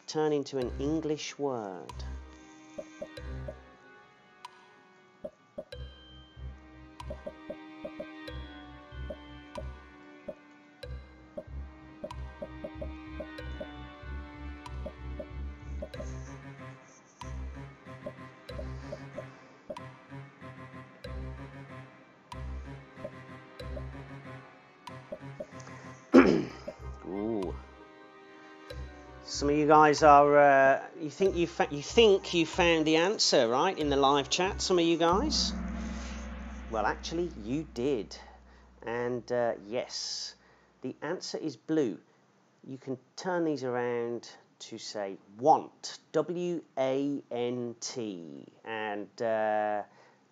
turn into an English word? Guys are. Uh, you think you you think you found the answer right in the live chat. Some of you guys. Well, actually, you did, and uh, yes, the answer is blue. You can turn these around to say want. W A N T, and uh,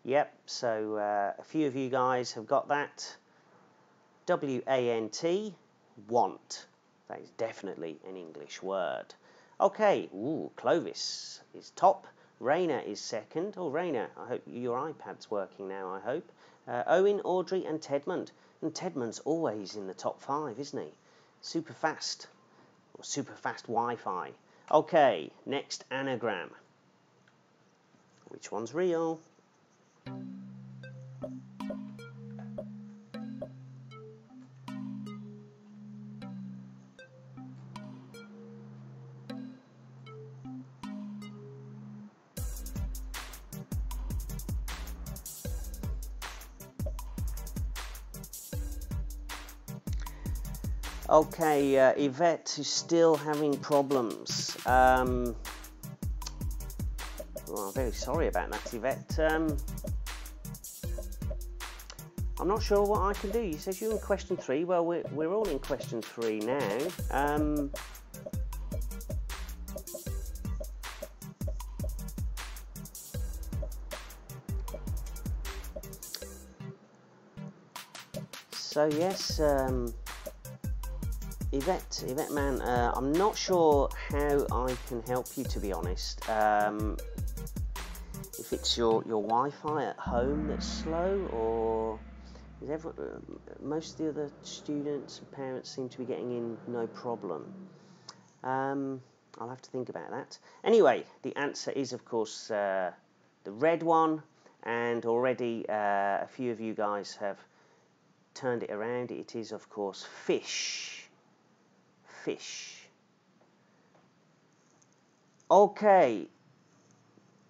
yep. So uh, a few of you guys have got that. W A N T want. That is definitely an English word. Okay, ooh, Clovis is top. Raina is second. Oh, Raina, I hope your iPad's working now, I hope. Uh, Owen, Audrey, and Tedmund. And Tedmund's always in the top five, isn't he? Super fast. Or super fast Wi Fi. Okay, next anagram. Which one's real? Okay, uh, Yvette is still having problems. Um, well, I'm very sorry about that, Yvette. Um, I'm not sure what I can do. You said you're in question three. Well, we're, we're all in question three now. Um, so yes, um, Yvette, Yvette man, uh, I'm not sure how I can help you to be honest. Um, if it's your, your Wi-Fi at home that's slow, or is every, uh, most of the other students and parents seem to be getting in no problem. Um, I'll have to think about that. Anyway, the answer is of course uh, the red one, and already uh, a few of you guys have turned it around. It is of course fish fish. Okay.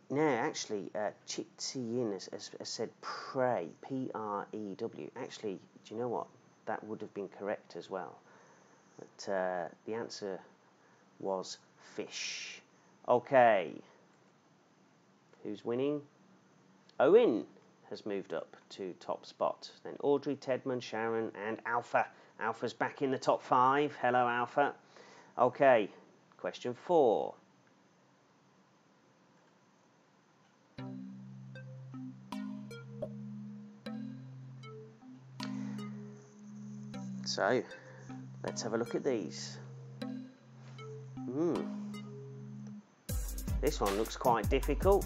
Now, actually, uh, Yin has, has, has said pray, P R E W. Actually, do you know what? That would have been correct as well. But uh, the answer was fish. Okay. Who's winning? Owen has moved up to top spot. Then Audrey, Tedmund, Sharon, and Alpha. Alpha's back in the top five. Hello, Alpha. Okay, question four. So, let's have a look at these. Hmm. This one looks quite difficult.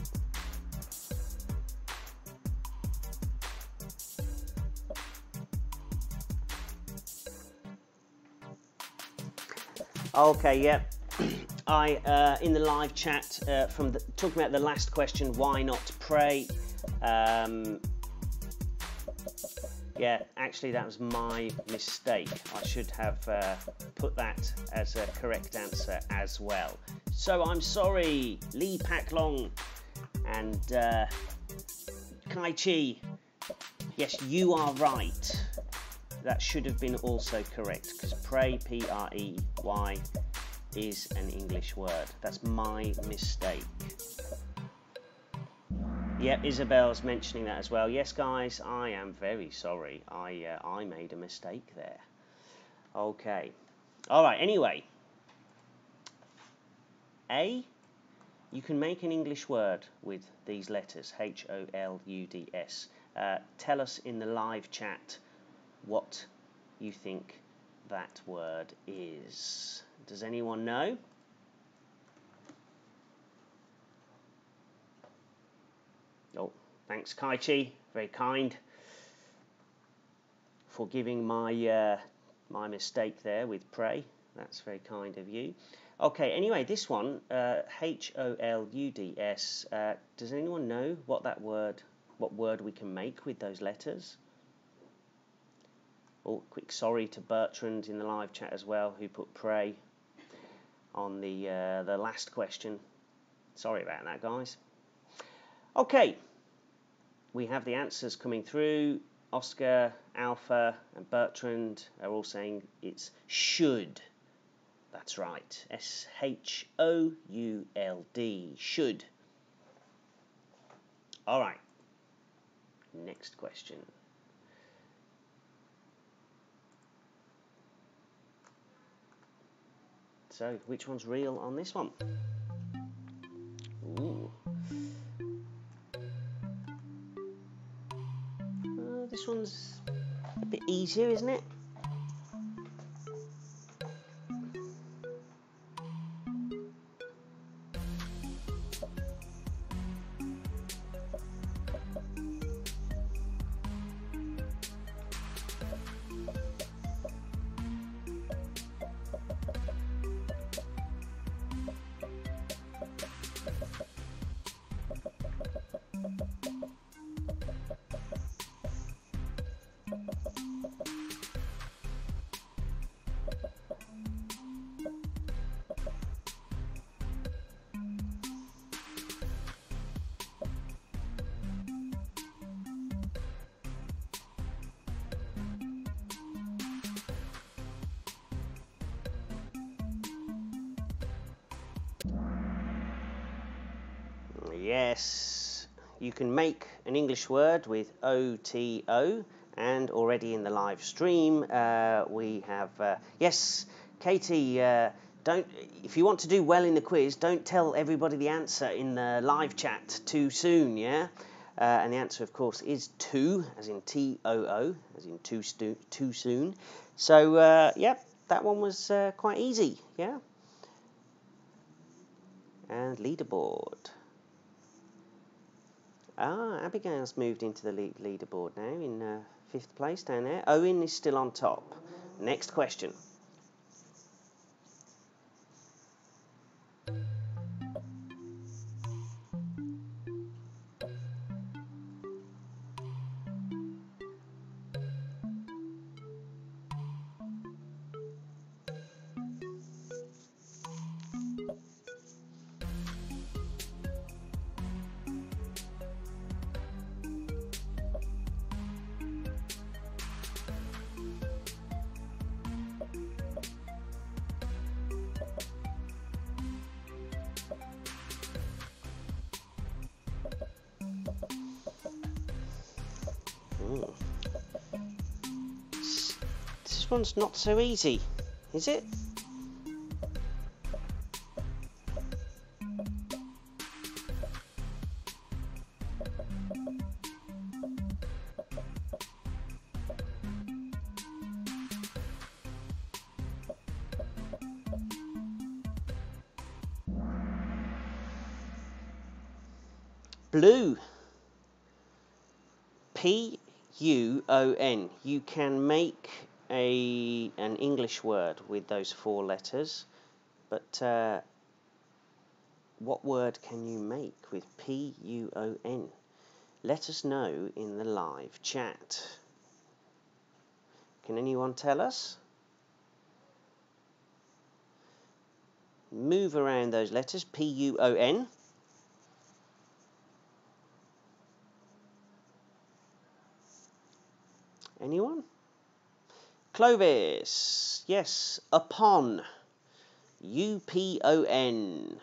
Okay, yeah. I uh, in the live chat uh, from the, talking about the last question, why not pray? Um, yeah, actually, that was my mistake. I should have uh, put that as a correct answer as well. So I'm sorry, Lee Pak Long and uh, Kai Chi. Yes, you are right that should have been also correct because pray, P R E Y, is an English word. That's my mistake. Yeah, Isabel's mentioning that as well. Yes, guys, I am very sorry. I uh, I made a mistake there. Okay. All right. Anyway, A. You can make an English word with these letters H O L U D S. Uh, tell us in the live chat what you think that word is. Does anyone know? Oh, thanks, Kaichi. Very kind. Forgiving my uh, my mistake there with pray. That's very kind of you. Okay, anyway, this one, uh, H O L U D S. Uh, does anyone know what that word, what word we can make with those letters? Oh, quick sorry to Bertrand in the live chat as well, who put pray on the uh, the last question. Sorry about that, guys. Okay, we have the answers coming through. Oscar, Alpha, and Bertrand are all saying it's should. That's right. S H O U L D. Should. All right. Next question. So, which one's real on this one? Ooh. Uh, this one's a bit easier, isn't it? Can make an English word with OTO, and already in the live stream uh, we have. Uh, yes, Katie, uh, don't. If you want to do well in the quiz, don't tell everybody the answer in the live chat too soon. Yeah, uh, and the answer, of course, is two, as in T O O, as in too too soon. So, uh, yep, that one was uh, quite easy. Yeah. And leaderboard. Ah, Abigail's moved into the lead leaderboard now in uh, fifth place down there. Owen is still on top. Next question. One's not so easy, is it? Blue. P U O N. You can make a an English word with those four letters, but uh, what word can you make with P U O N? Let us know in the live chat. Can anyone tell us? Move around those letters P U O N. Anyone? Clovis. Yes, upon. U P O N.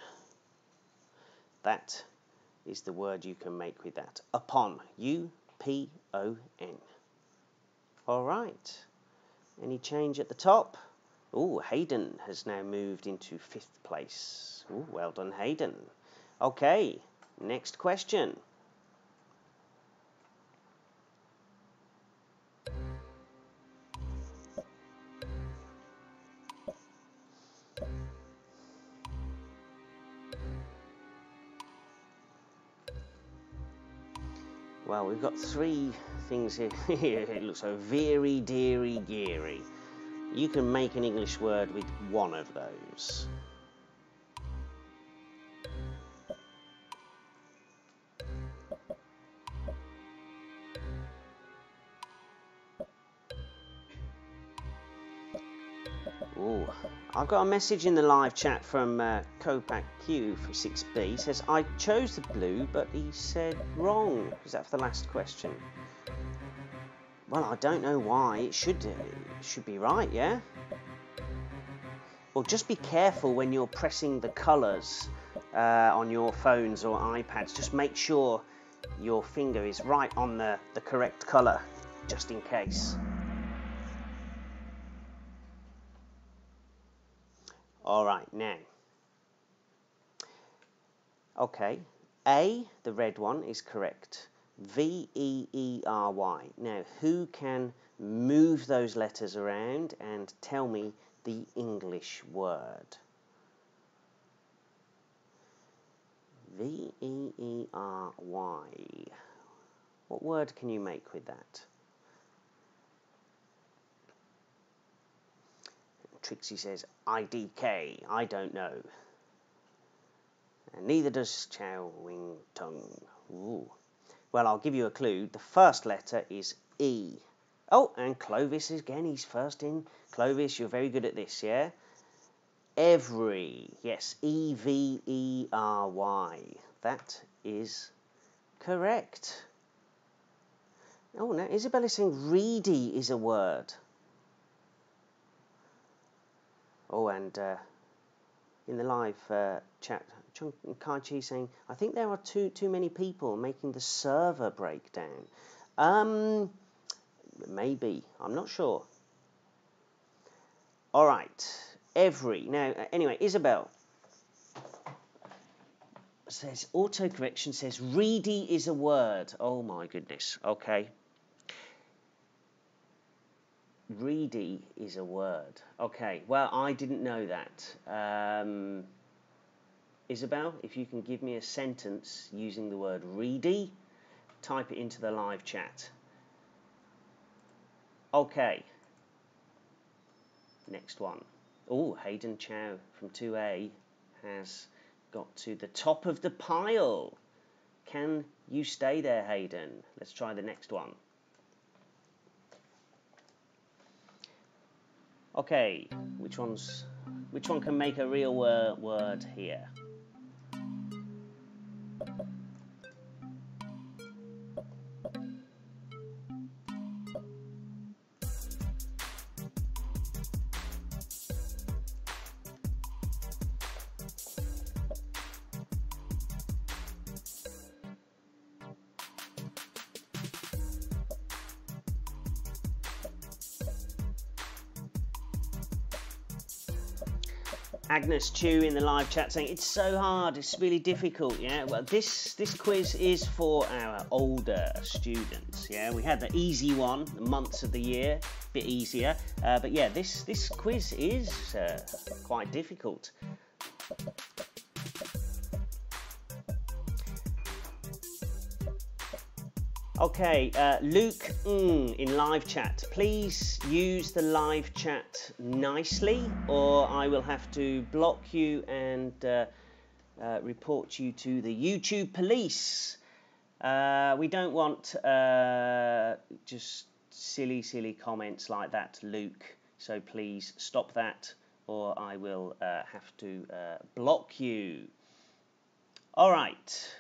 That is the word you can make with that. Upon. U P O N. All right. Any change at the top? Oh, Hayden has now moved into fifth place. Oh, well done, Hayden. Okay, next question. Well, we've got three things here. it looks so very, deary, geary. You can make an English word with one of those. I've got a message in the live chat from uh, Copac Q for 6B. He says, I chose the blue, but he said wrong. Is that for the last question? Well, I don't know why. It should, uh, it should be right, yeah? Well, just be careful when you're pressing the colours uh, on your phones or iPads. Just make sure your finger is right on the, the correct colour, just in case. All right, now. Okay, A, the red one, is correct. V E E R Y. Now, who can move those letters around and tell me the English word? V E E R Y. What word can you make with that? Trixie says, IDK, I don't know. And neither does Chow Wing Tung. Ooh. Well, I'll give you a clue. The first letter is E. Oh, and Clovis again, he's first in. Clovis, you're very good at this, yeah? Every, yes, E V E R Y. That is correct. Oh, now is saying reedy is a word. Oh, and uh, in the live uh, chat, Chung Kai Chi saying, I think there are too too many people making the server break down. Um, maybe I'm not sure. All right, every now. Uh, anyway, Isabel says autocorrection says reedy is a word. Oh my goodness. Okay. Reedy is a word. Okay, well, I didn't know that. Um, Isabel, if you can give me a sentence using the word reedy, type it into the live chat. Okay. Next one. Oh, Hayden Chow from 2A has got to the top of the pile. Can you stay there, Hayden? Let's try the next one. Okay, which one's which one can make a real word here? Agnes Chu in the live chat saying it's so hard, it's really difficult. Yeah, well, this this quiz is for our older students. Yeah, we had the easy one, the months of the year, a bit easier. Uh, but yeah, this this quiz is uh, quite difficult. Okay, uh, Luke mm, in live chat, please use the live chat nicely or I will have to block you and uh, uh, report you to the YouTube police. Uh, we don't want uh, just silly, silly comments like that, Luke. So please stop that or I will uh, have to block you. All right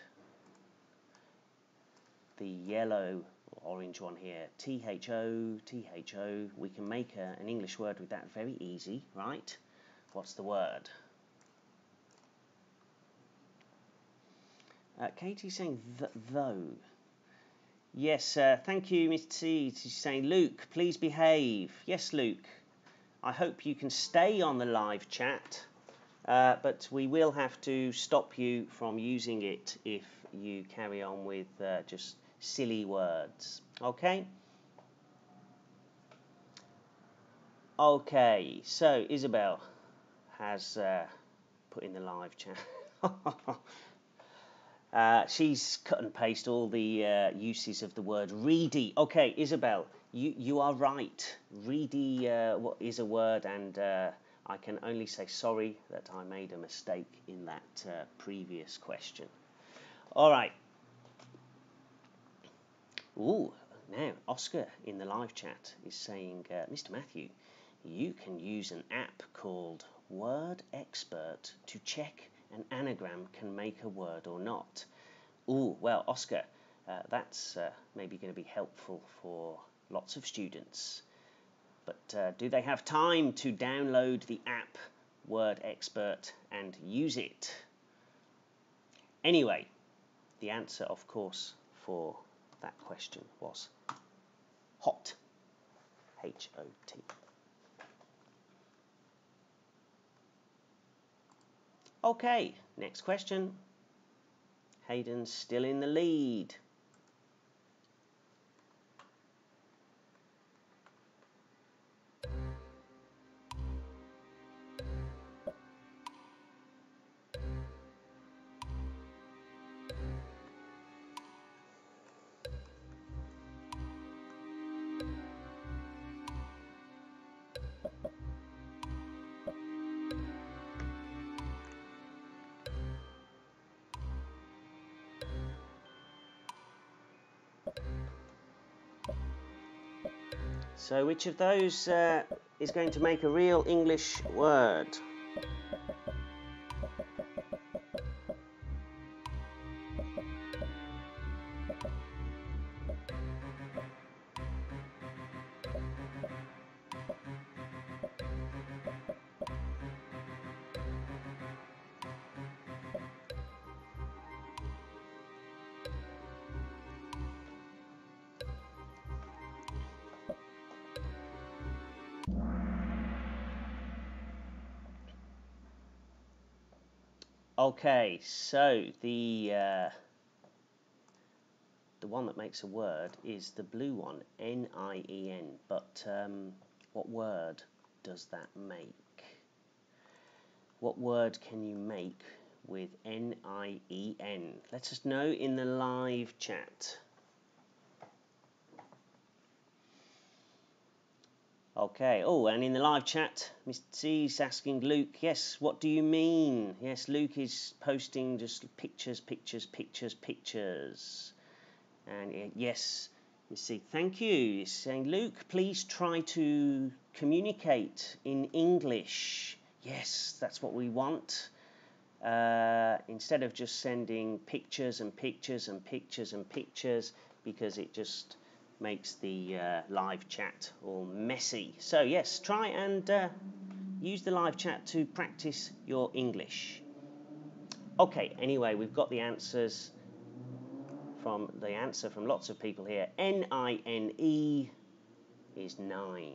the yellow orange one here, T-H-O, T-H-O. We can make a, an English word with that very easy, right? What's the word? Uh, Katie's saying th though. Yes, uh, thank you, Mr. T. She's saying, Luke, please behave. Yes, Luke. I hope you can stay on the live chat, uh, but we will have to stop you from using it if you carry on with uh, just silly words. Okay? Okay, so Isabel has uh, put in the live chat. Uh, she's cut and paste all the uh, uses of the word reedy. Okay, Isabel, you, you are right. Reedy uh, is a word, and uh, I can only say sorry that I made a mistake in that uh, previous question. All right. Ooh, now Oscar in the live chat is saying, uh, Mr. Matthew, you can use an app called Word Expert to check an anagram can make a word or not. Oh, well, Oscar, uh, that's uh, maybe going to be helpful for lots of students. But uh, do they have time to download the app Word Expert and use it? Anyway, the answer, of course, for that question was hot. H O T. Okay, next question. Hayden's still in the lead. So which of those uh, is going to make a real English word? Okay, so the uh, the one that makes a word is the blue one, N-I-E-N. But um, what word does that make? What word can you make with N-I-E-N? Let us know in the live chat. Okay. Oh, and in the live chat, Mr. C's asking Luke, yes, what do you mean? Yes, Luke is posting just pictures, pictures, pictures, pictures. And yes, you see, thank you. Saying, Luke, please try to communicate in English. Yes, that's what we want. Uh, instead of just sending pictures and pictures and pictures and pictures, because it just makes the uh, live chat all messy. So yes, try and uh, use the live chat to practice your English. Okay, anyway, we've got the answers from the answer from lots of people here. N-I-N-E is 9.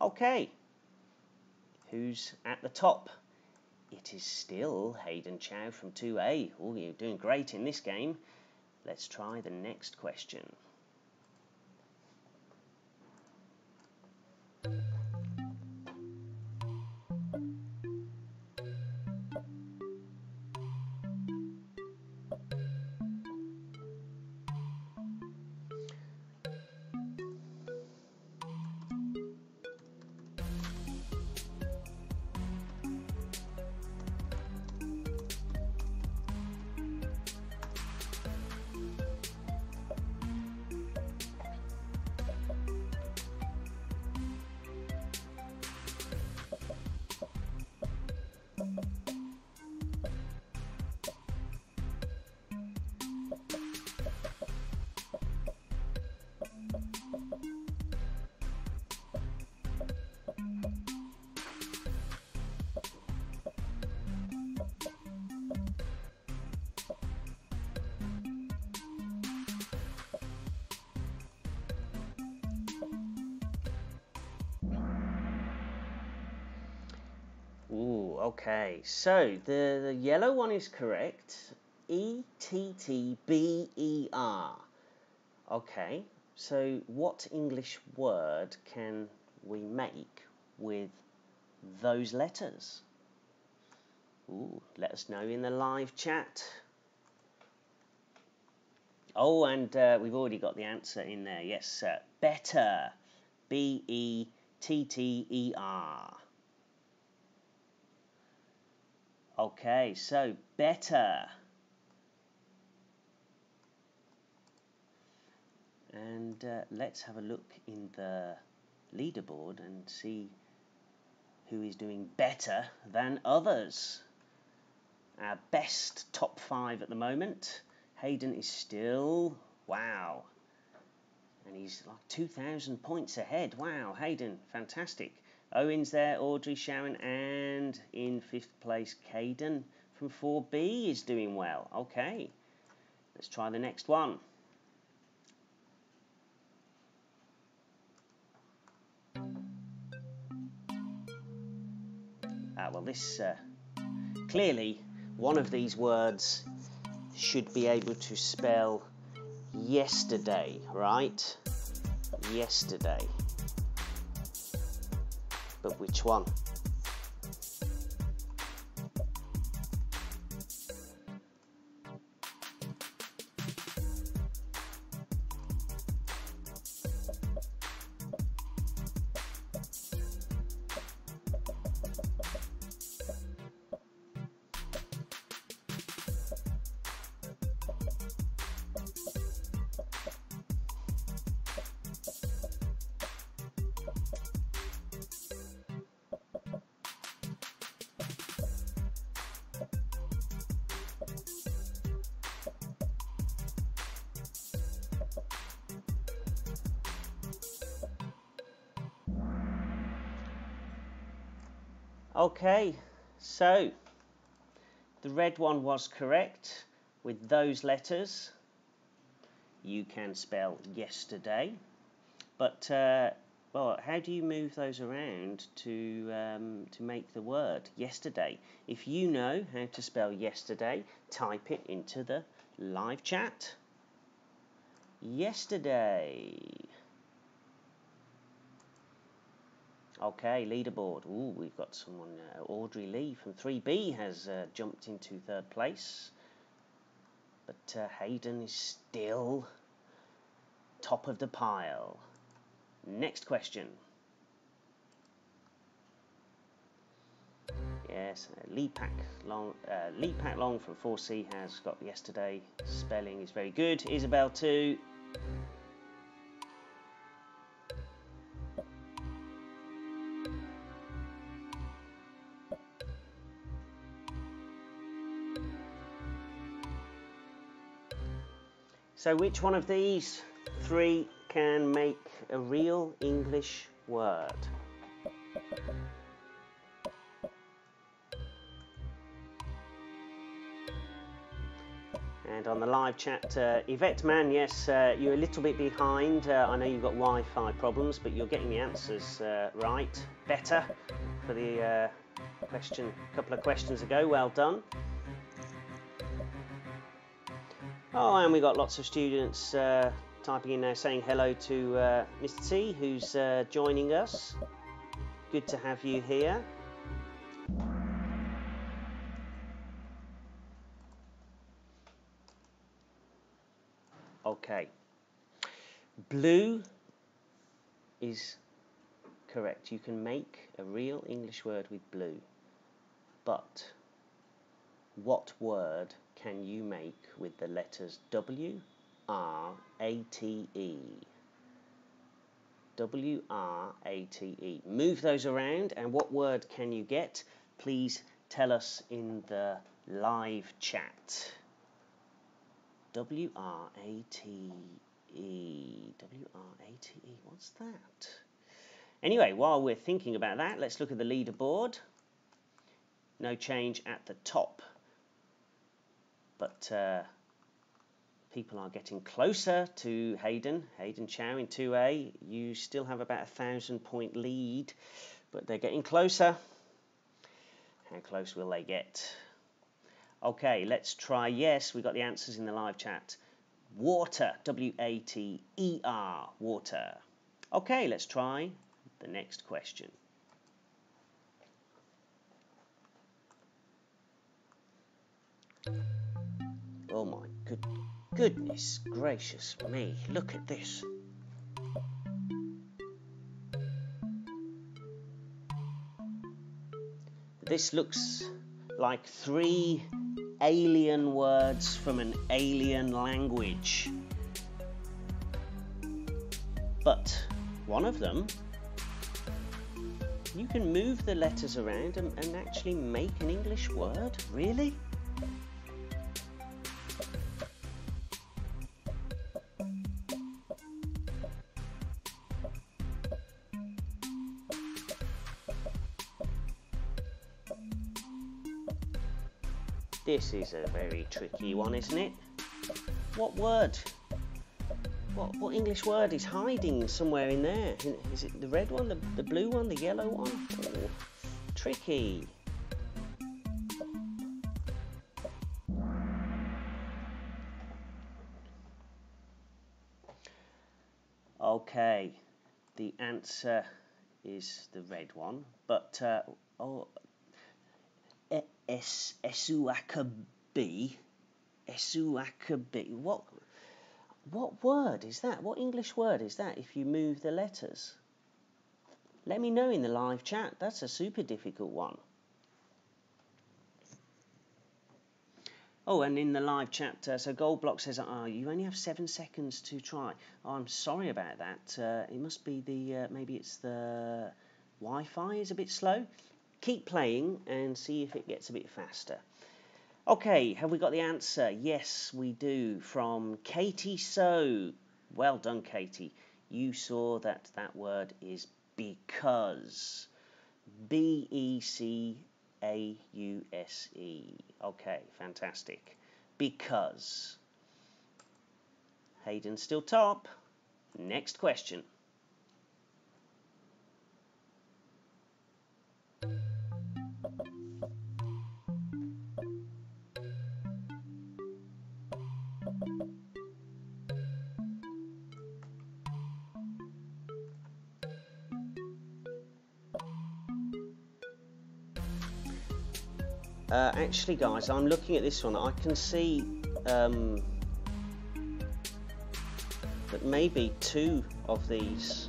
Okay, who's at the top? It is still Hayden Chow from 2A. Oh, you're doing great in this game. Let's try the next question. Okay. So the, the yellow one is correct. E T T B E R. Okay. So what English word can we make with those letters? Ooh, let us know in the live chat. Oh, and uh, we've already got the answer in there. Yes, uh, better. B E T T E R. Okay, so better. And uh, let's have a look in the leaderboard and see who is doing better than others. Our best top five at the moment. Hayden is still, wow. And he's like 2,000 points ahead. Wow, Hayden, fantastic. Owen's there, Audrey, Sharon, and in fifth place, Caden from 4B is doing well. Okay, let's try the next one. Ah, well, this uh, clearly one of these words should be able to spell yesterday, right? Yesterday. But which one? Okay, so the red one was correct with those letters. You can spell yesterday, but uh, well, how do you move those around to um, to make the word yesterday? If you know how to spell yesterday, type it into the live chat. Yesterday. Okay, leaderboard. Ooh, we've got someone. Uh, Audrey Lee from 3B has uh, jumped into third place. But uh, Hayden is still top of the pile. Next question. Yes, uh, Lee Pack Long. Uh, Lee Pack Long from 4C has got yesterday. Spelling is very good. Isabel too. So which one of these three can make a real English word? And on the live chat, uh, Yvette Man, yes, uh, you're a little bit behind. Uh, I know you've got Wi-Fi problems, but you're getting the answers uh, right, better for the uh, question, a couple of questions ago. Well done. Oh, and we got lots of students uh, typing in there saying hello to uh, Mr. T, who's uh, joining us. Good to have you here. Okay. Blue is correct. You can make a real English word with blue. But what word can you make with the letters W, R, A, T, E? W, R, A, T, E. Move those around and what word can you get? Please tell us in the live chat. W, R, A, T, E. W, R, A, T, E. What's that? Anyway, while we're thinking about that, let's look at the leaderboard. No change at the top but uh, people are getting closer to Hayden. Hayden Chow in 2A. You still have about a thousand point lead, but they're getting closer. How close will they get? Okay, let's try yes. We got the answers in the live chat. Water, W A T E R, water. Okay, let's try the next question. Oh my good Goodness gracious me, look at this. This looks like three alien words from an alien language. But one of them, you can move the letters around and, and actually make an English word? Really? Is a very tricky one, isn't it? What word? What, what English word is hiding somewhere in there? Is it the red one, the, the blue one, the yellow one? Oh, tricky. Okay, the answer is the red one, but uh, oh, Es Esuakabi. Esuakabi. What what word is that? What English word is that if you move the letters? Let me know in the live chat. That's a super difficult one. Oh, and in the live chat, uh, so Goldblock says, oh, you only have seven seconds to try. Oh, I'm sorry about that. Uh, it must be the, uh, maybe it's the Wi-Fi is a bit slow keep playing and see if it gets a bit faster. Okay, have we got the answer? Yes, we do. From Katie So. Well done, Katie. You saw that that word is because. B E C A U S E. Okay, fantastic. Because. Hayden still top. Next question. Uh, actually, guys, I'm looking at this one. I can see um, that maybe two of these.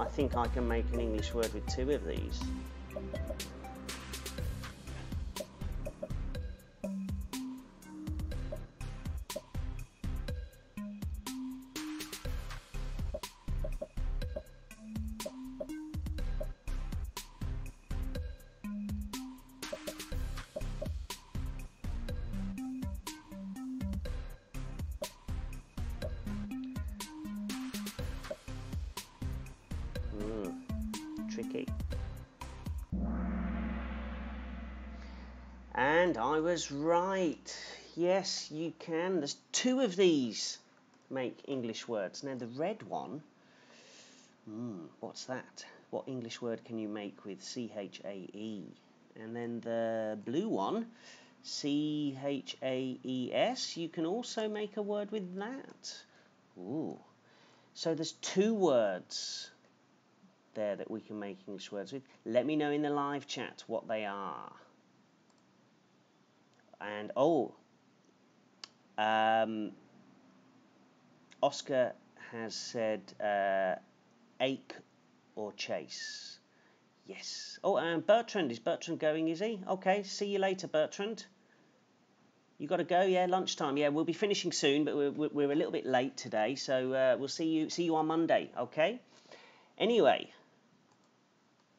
I think I can make an English word with two of these. Was right. Yes, you can. There's two of these make English words. Now, the red one, hmm, what's that? What English word can you make with C H A E? And then the blue one, C H A E S, you can also make a word with that. Ooh. So there's two words there that we can make English words with. Let me know in the live chat what they are and oh, um, Oscar has said uh, ache or chase. Yes. Oh, and Bertrand is Bertrand going? Is he? Okay. See you later, Bertrand. You got to go, yeah. Lunchtime, yeah. We'll be finishing soon, but we're, we're a little bit late today, so uh, we'll see you see you on Monday. Okay. Anyway,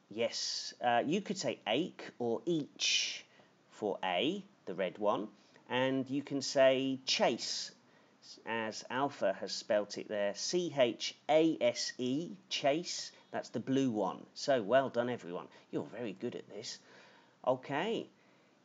yes, uh, you could say ache or each for A the red one, and you can say chase, as Alpha has spelt it there, C-H-A-S-E, chase, that's the blue one. So well done, everyone. You're very good at this. Okay.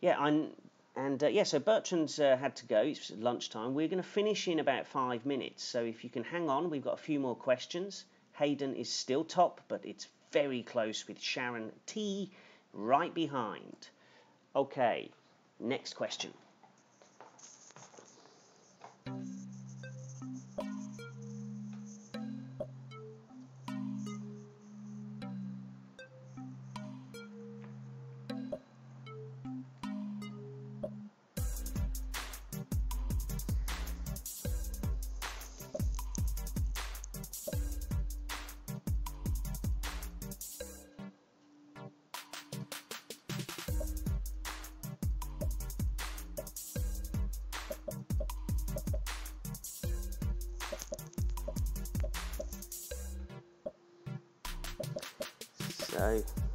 Yeah, I'm, and uh, yeah, so Bertrand's uh, had to go. It's lunchtime. We're going to finish in about five minutes. So if you can hang on, we've got a few more questions. Hayden is still top, but it's very close with Sharon T right behind. Okay, Next question.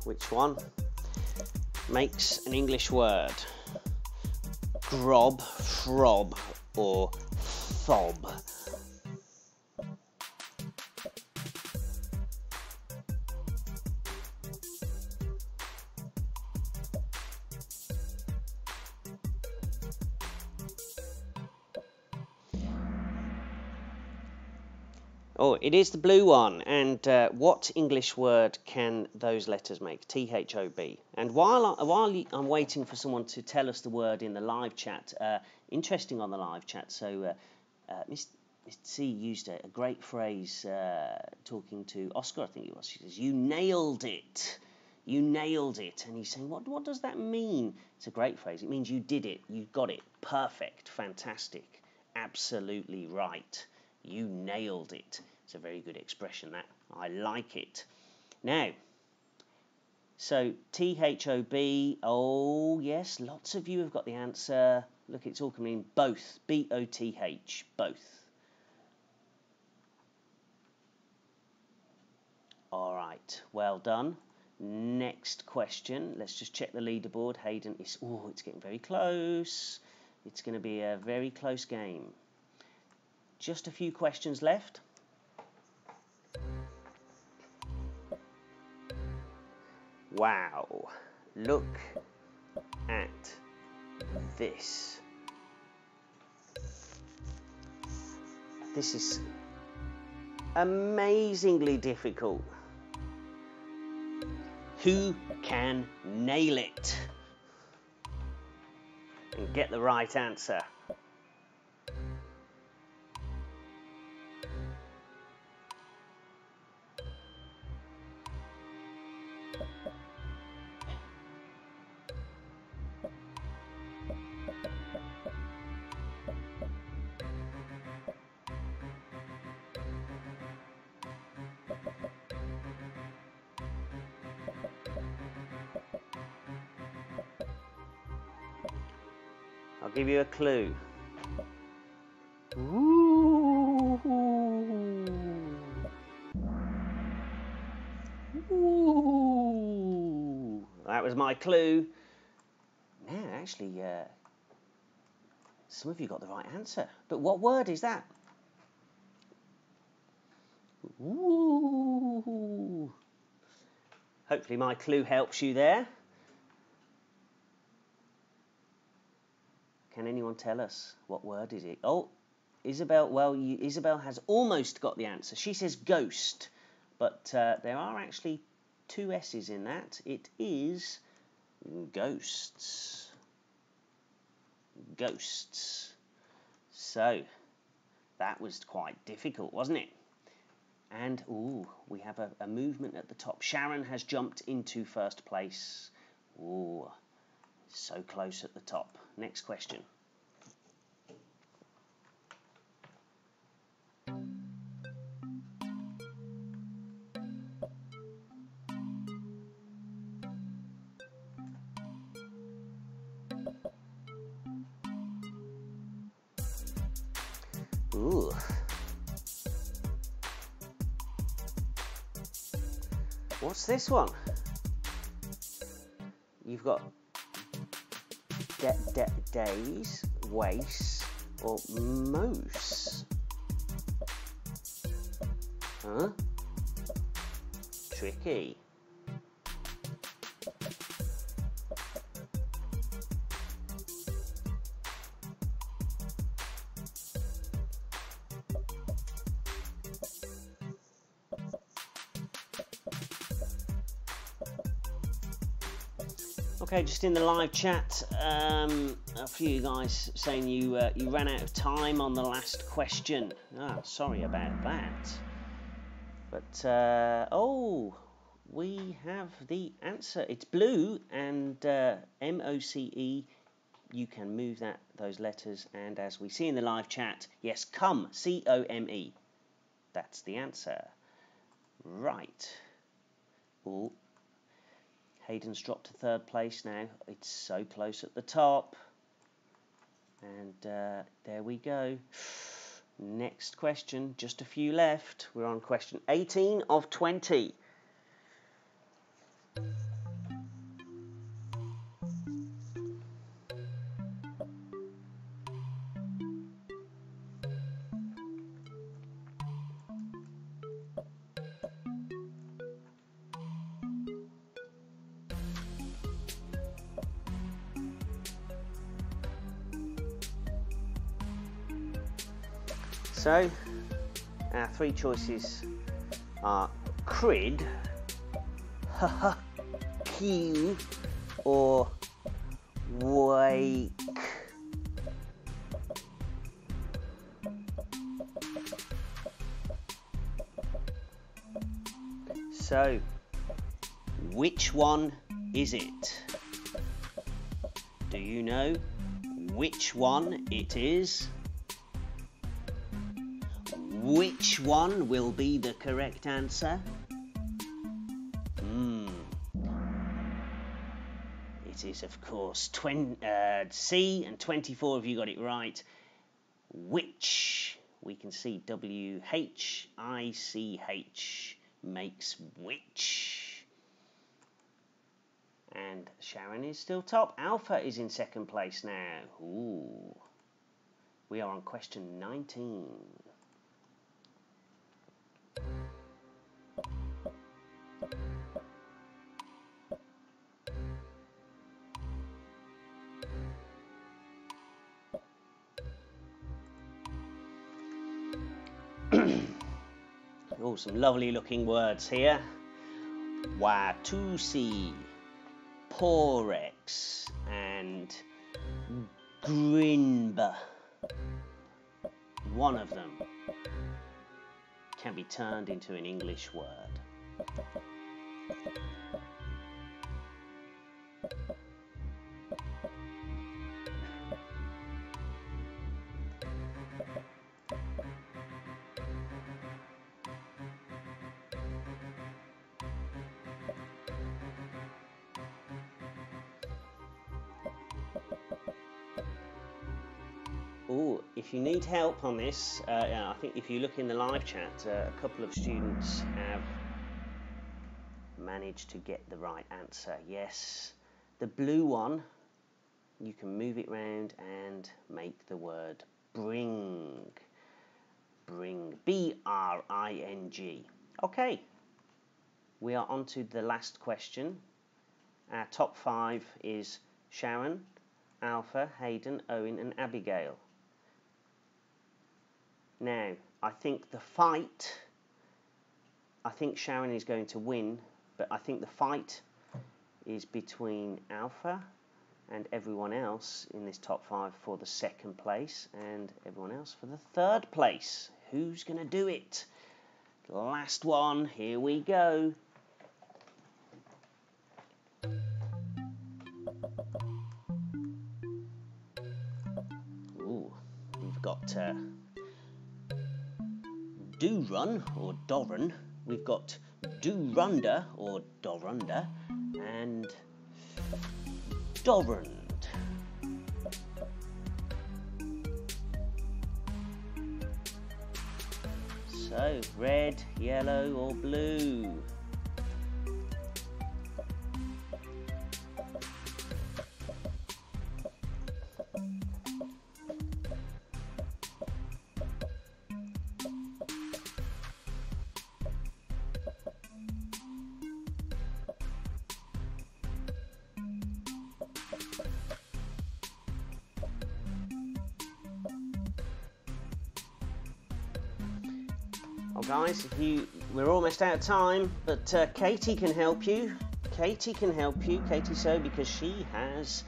Which one makes an English word? Grob, frob, or fob? It is the blue one. And uh, what English word can those letters make? T H O B. And while, I, while I'm waiting for someone to tell us the word in the live chat, uh, interesting on the live chat. So, uh, uh Mr. C used a, a great phrase uh, talking to Oscar, I think it was. She says, You nailed it. You nailed it. And he's saying, what, what does that mean? It's a great phrase. It means you did it. You got it. Perfect. Fantastic. Absolutely right. You nailed it. It's a very good expression, that. I like it. Now, so T-H-O-B, oh yes, lots of you have got the answer. Look, it's all coming in both, B-O-T-H, both. All right, well done. Next question. Let's just check the leaderboard. Hayden is, oh, it's getting very close. It's going to be a very close game. Just a few questions left. Wow, look at this. This is amazingly difficult. Who can nail it? And get the right answer. Give you a clue. Ooh. Ooh. That was my clue. Now, actually, uh, some of you got the right answer. But what word is that? Ooh. Hopefully my clue helps you there. Tell us what word is it? Oh, Isabel. Well, you, Isabel has almost got the answer. She says ghost, but uh, there are actually two S's in that. It is ghosts. Ghosts. So that was quite difficult, wasn't it? And ooh, we have a, a movement at the top. Sharon has jumped into first place. Ooh, so close at the top. Next question. What's this one? You've got de de days, waste, or moose. Huh? Tricky. Okay, just in the live chat, um, a few guys saying you uh, you ran out of time on the last question. Ah, sorry about that. But uh, oh, we have the answer. It's blue and uh, M O C E. You can move that those letters, and as we see in the live chat, yes, come C O M E. That's the answer. Right. Ooh, Hayden's dropped to third place now. It's so close at the top. And uh, there we go. Next question, just a few left. We're on question 18 of 20. So, our three choices are Crid, Q, or Wake. So, which one is it? Do you know which one it is? Which one will be the correct answer? Hmm. It is, of course, 20, uh, C, and 24 of you got it right. Which? We can see W H I C H makes which. And Sharon is still top. Alpha is in second place now. Ooh. We are on question 19. oh, some lovely looking words here. Watusi, Porex, and Grinba. One of them can be turned into an English word. Oh, if you need help on this, uh, I think if you look in the live chat, uh, a couple of students have managed to get the right answer. Yes, the blue one, you can move it round and make the word bring. Bring. B R I N G. Okay, we are on to the last question. Our top five is Sharon, Alpha, Hayden, Owen, and Abigail. Now, I think the fight, I think Sharon is going to win, but I think the fight is between Alpha and everyone else in this top five for the second place and everyone else for the third place. Who's going to do it? Last one, here we go. Ooh, we've got. Uh, do run or Doran. We've got do runda or Dorunda and Dorund. So red, yellow or blue. Guys, you, we're almost out of time, but uh, Katie can help you. Katie can help you, Katie So, because she has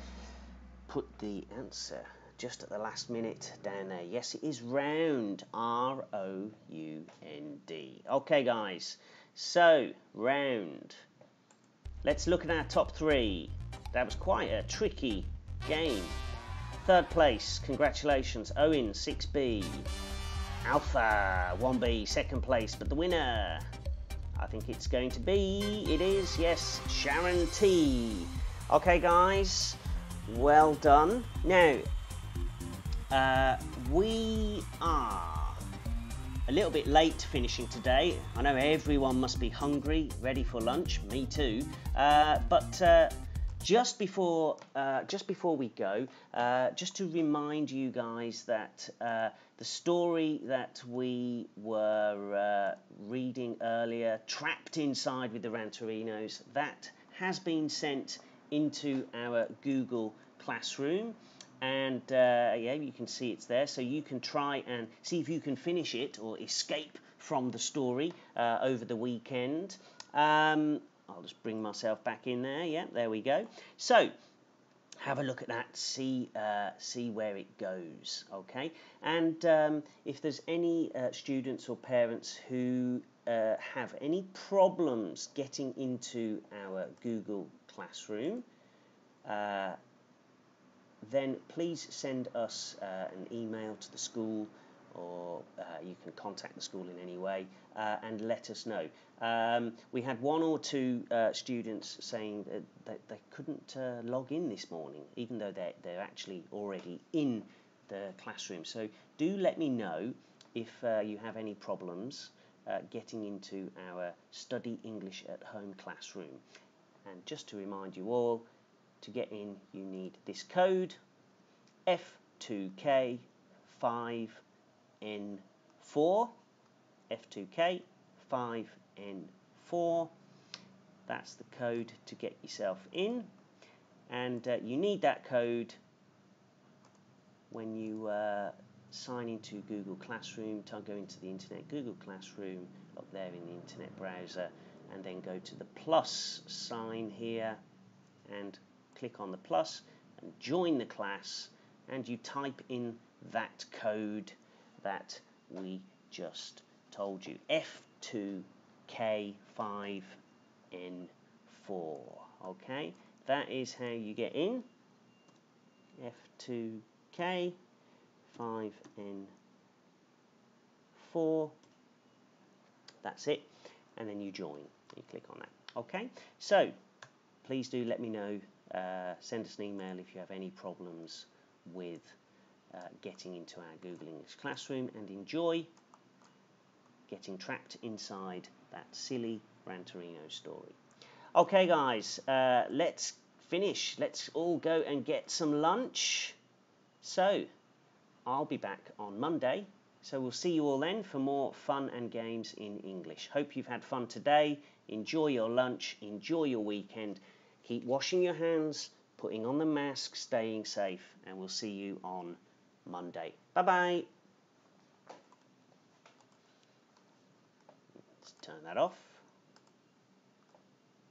put the answer just at the last minute down there. Yes, it is round, R O U N D. Okay, guys, so round. Let's look at our top three. That was quite a tricky game. Third place, congratulations, Owen 6B. Alpha 1B, second place, but the winner, I think it's going to be, it is, yes, Sharon T. Okay, guys, well done. Now, uh, we are a little bit late finishing today. I know everyone must be hungry, ready for lunch, me too, uh, but uh, just before uh, just before we go, uh, just to remind you guys that uh, the story that we were uh, reading earlier, trapped inside with the Ranterinos, that has been sent into our Google Classroom, and uh, yeah, you can see it's there. So you can try and see if you can finish it or escape from the story uh, over the weekend. Um, I'll just bring myself back in there. Yeah, there we go. So have a look at that, see uh, see where it goes, okay? And um, if there's any uh, students or parents who uh, have any problems getting into our Google Classroom, uh, then please send us uh, an email to the school or uh, you can contact the school in any way uh, and let us know. Um, we had one or two uh, students saying that, they couldn't log in this morning, even though they're, they're actually already in the classroom. So do let me know if uh, you have any problems uh, getting into our Study English at Home classroom. And just to remind you all, to get in you need this code F2K5 N4, F2K, 5N4. That's the code to get yourself in. And uh, you need that code when you uh, sign into Google Classroom, to go into the internet, Google Classroom, up there in the internet browser, and then go to the plus sign here and click on the plus and join the class and you type in that code that we just told you. F2K5N4. Okay, that is how you get in. F2K5N4. That's it. And then you join. You click on that. Okay, so please do let me know. Uh, send us an email if you have any problems with uh, getting into our Google English Classroom and enjoy getting trapped inside that silly Ranterino story. Okay, guys, uh, let's finish. Let's all go and get some lunch. So, I'll be back on Monday. So, we'll see you all then for more fun and games in English. Hope you've had fun today. Enjoy your lunch. Enjoy your weekend. Keep washing your hands, putting on the mask, staying safe, and we'll see you on Monday. Bye bye. Let's turn that off.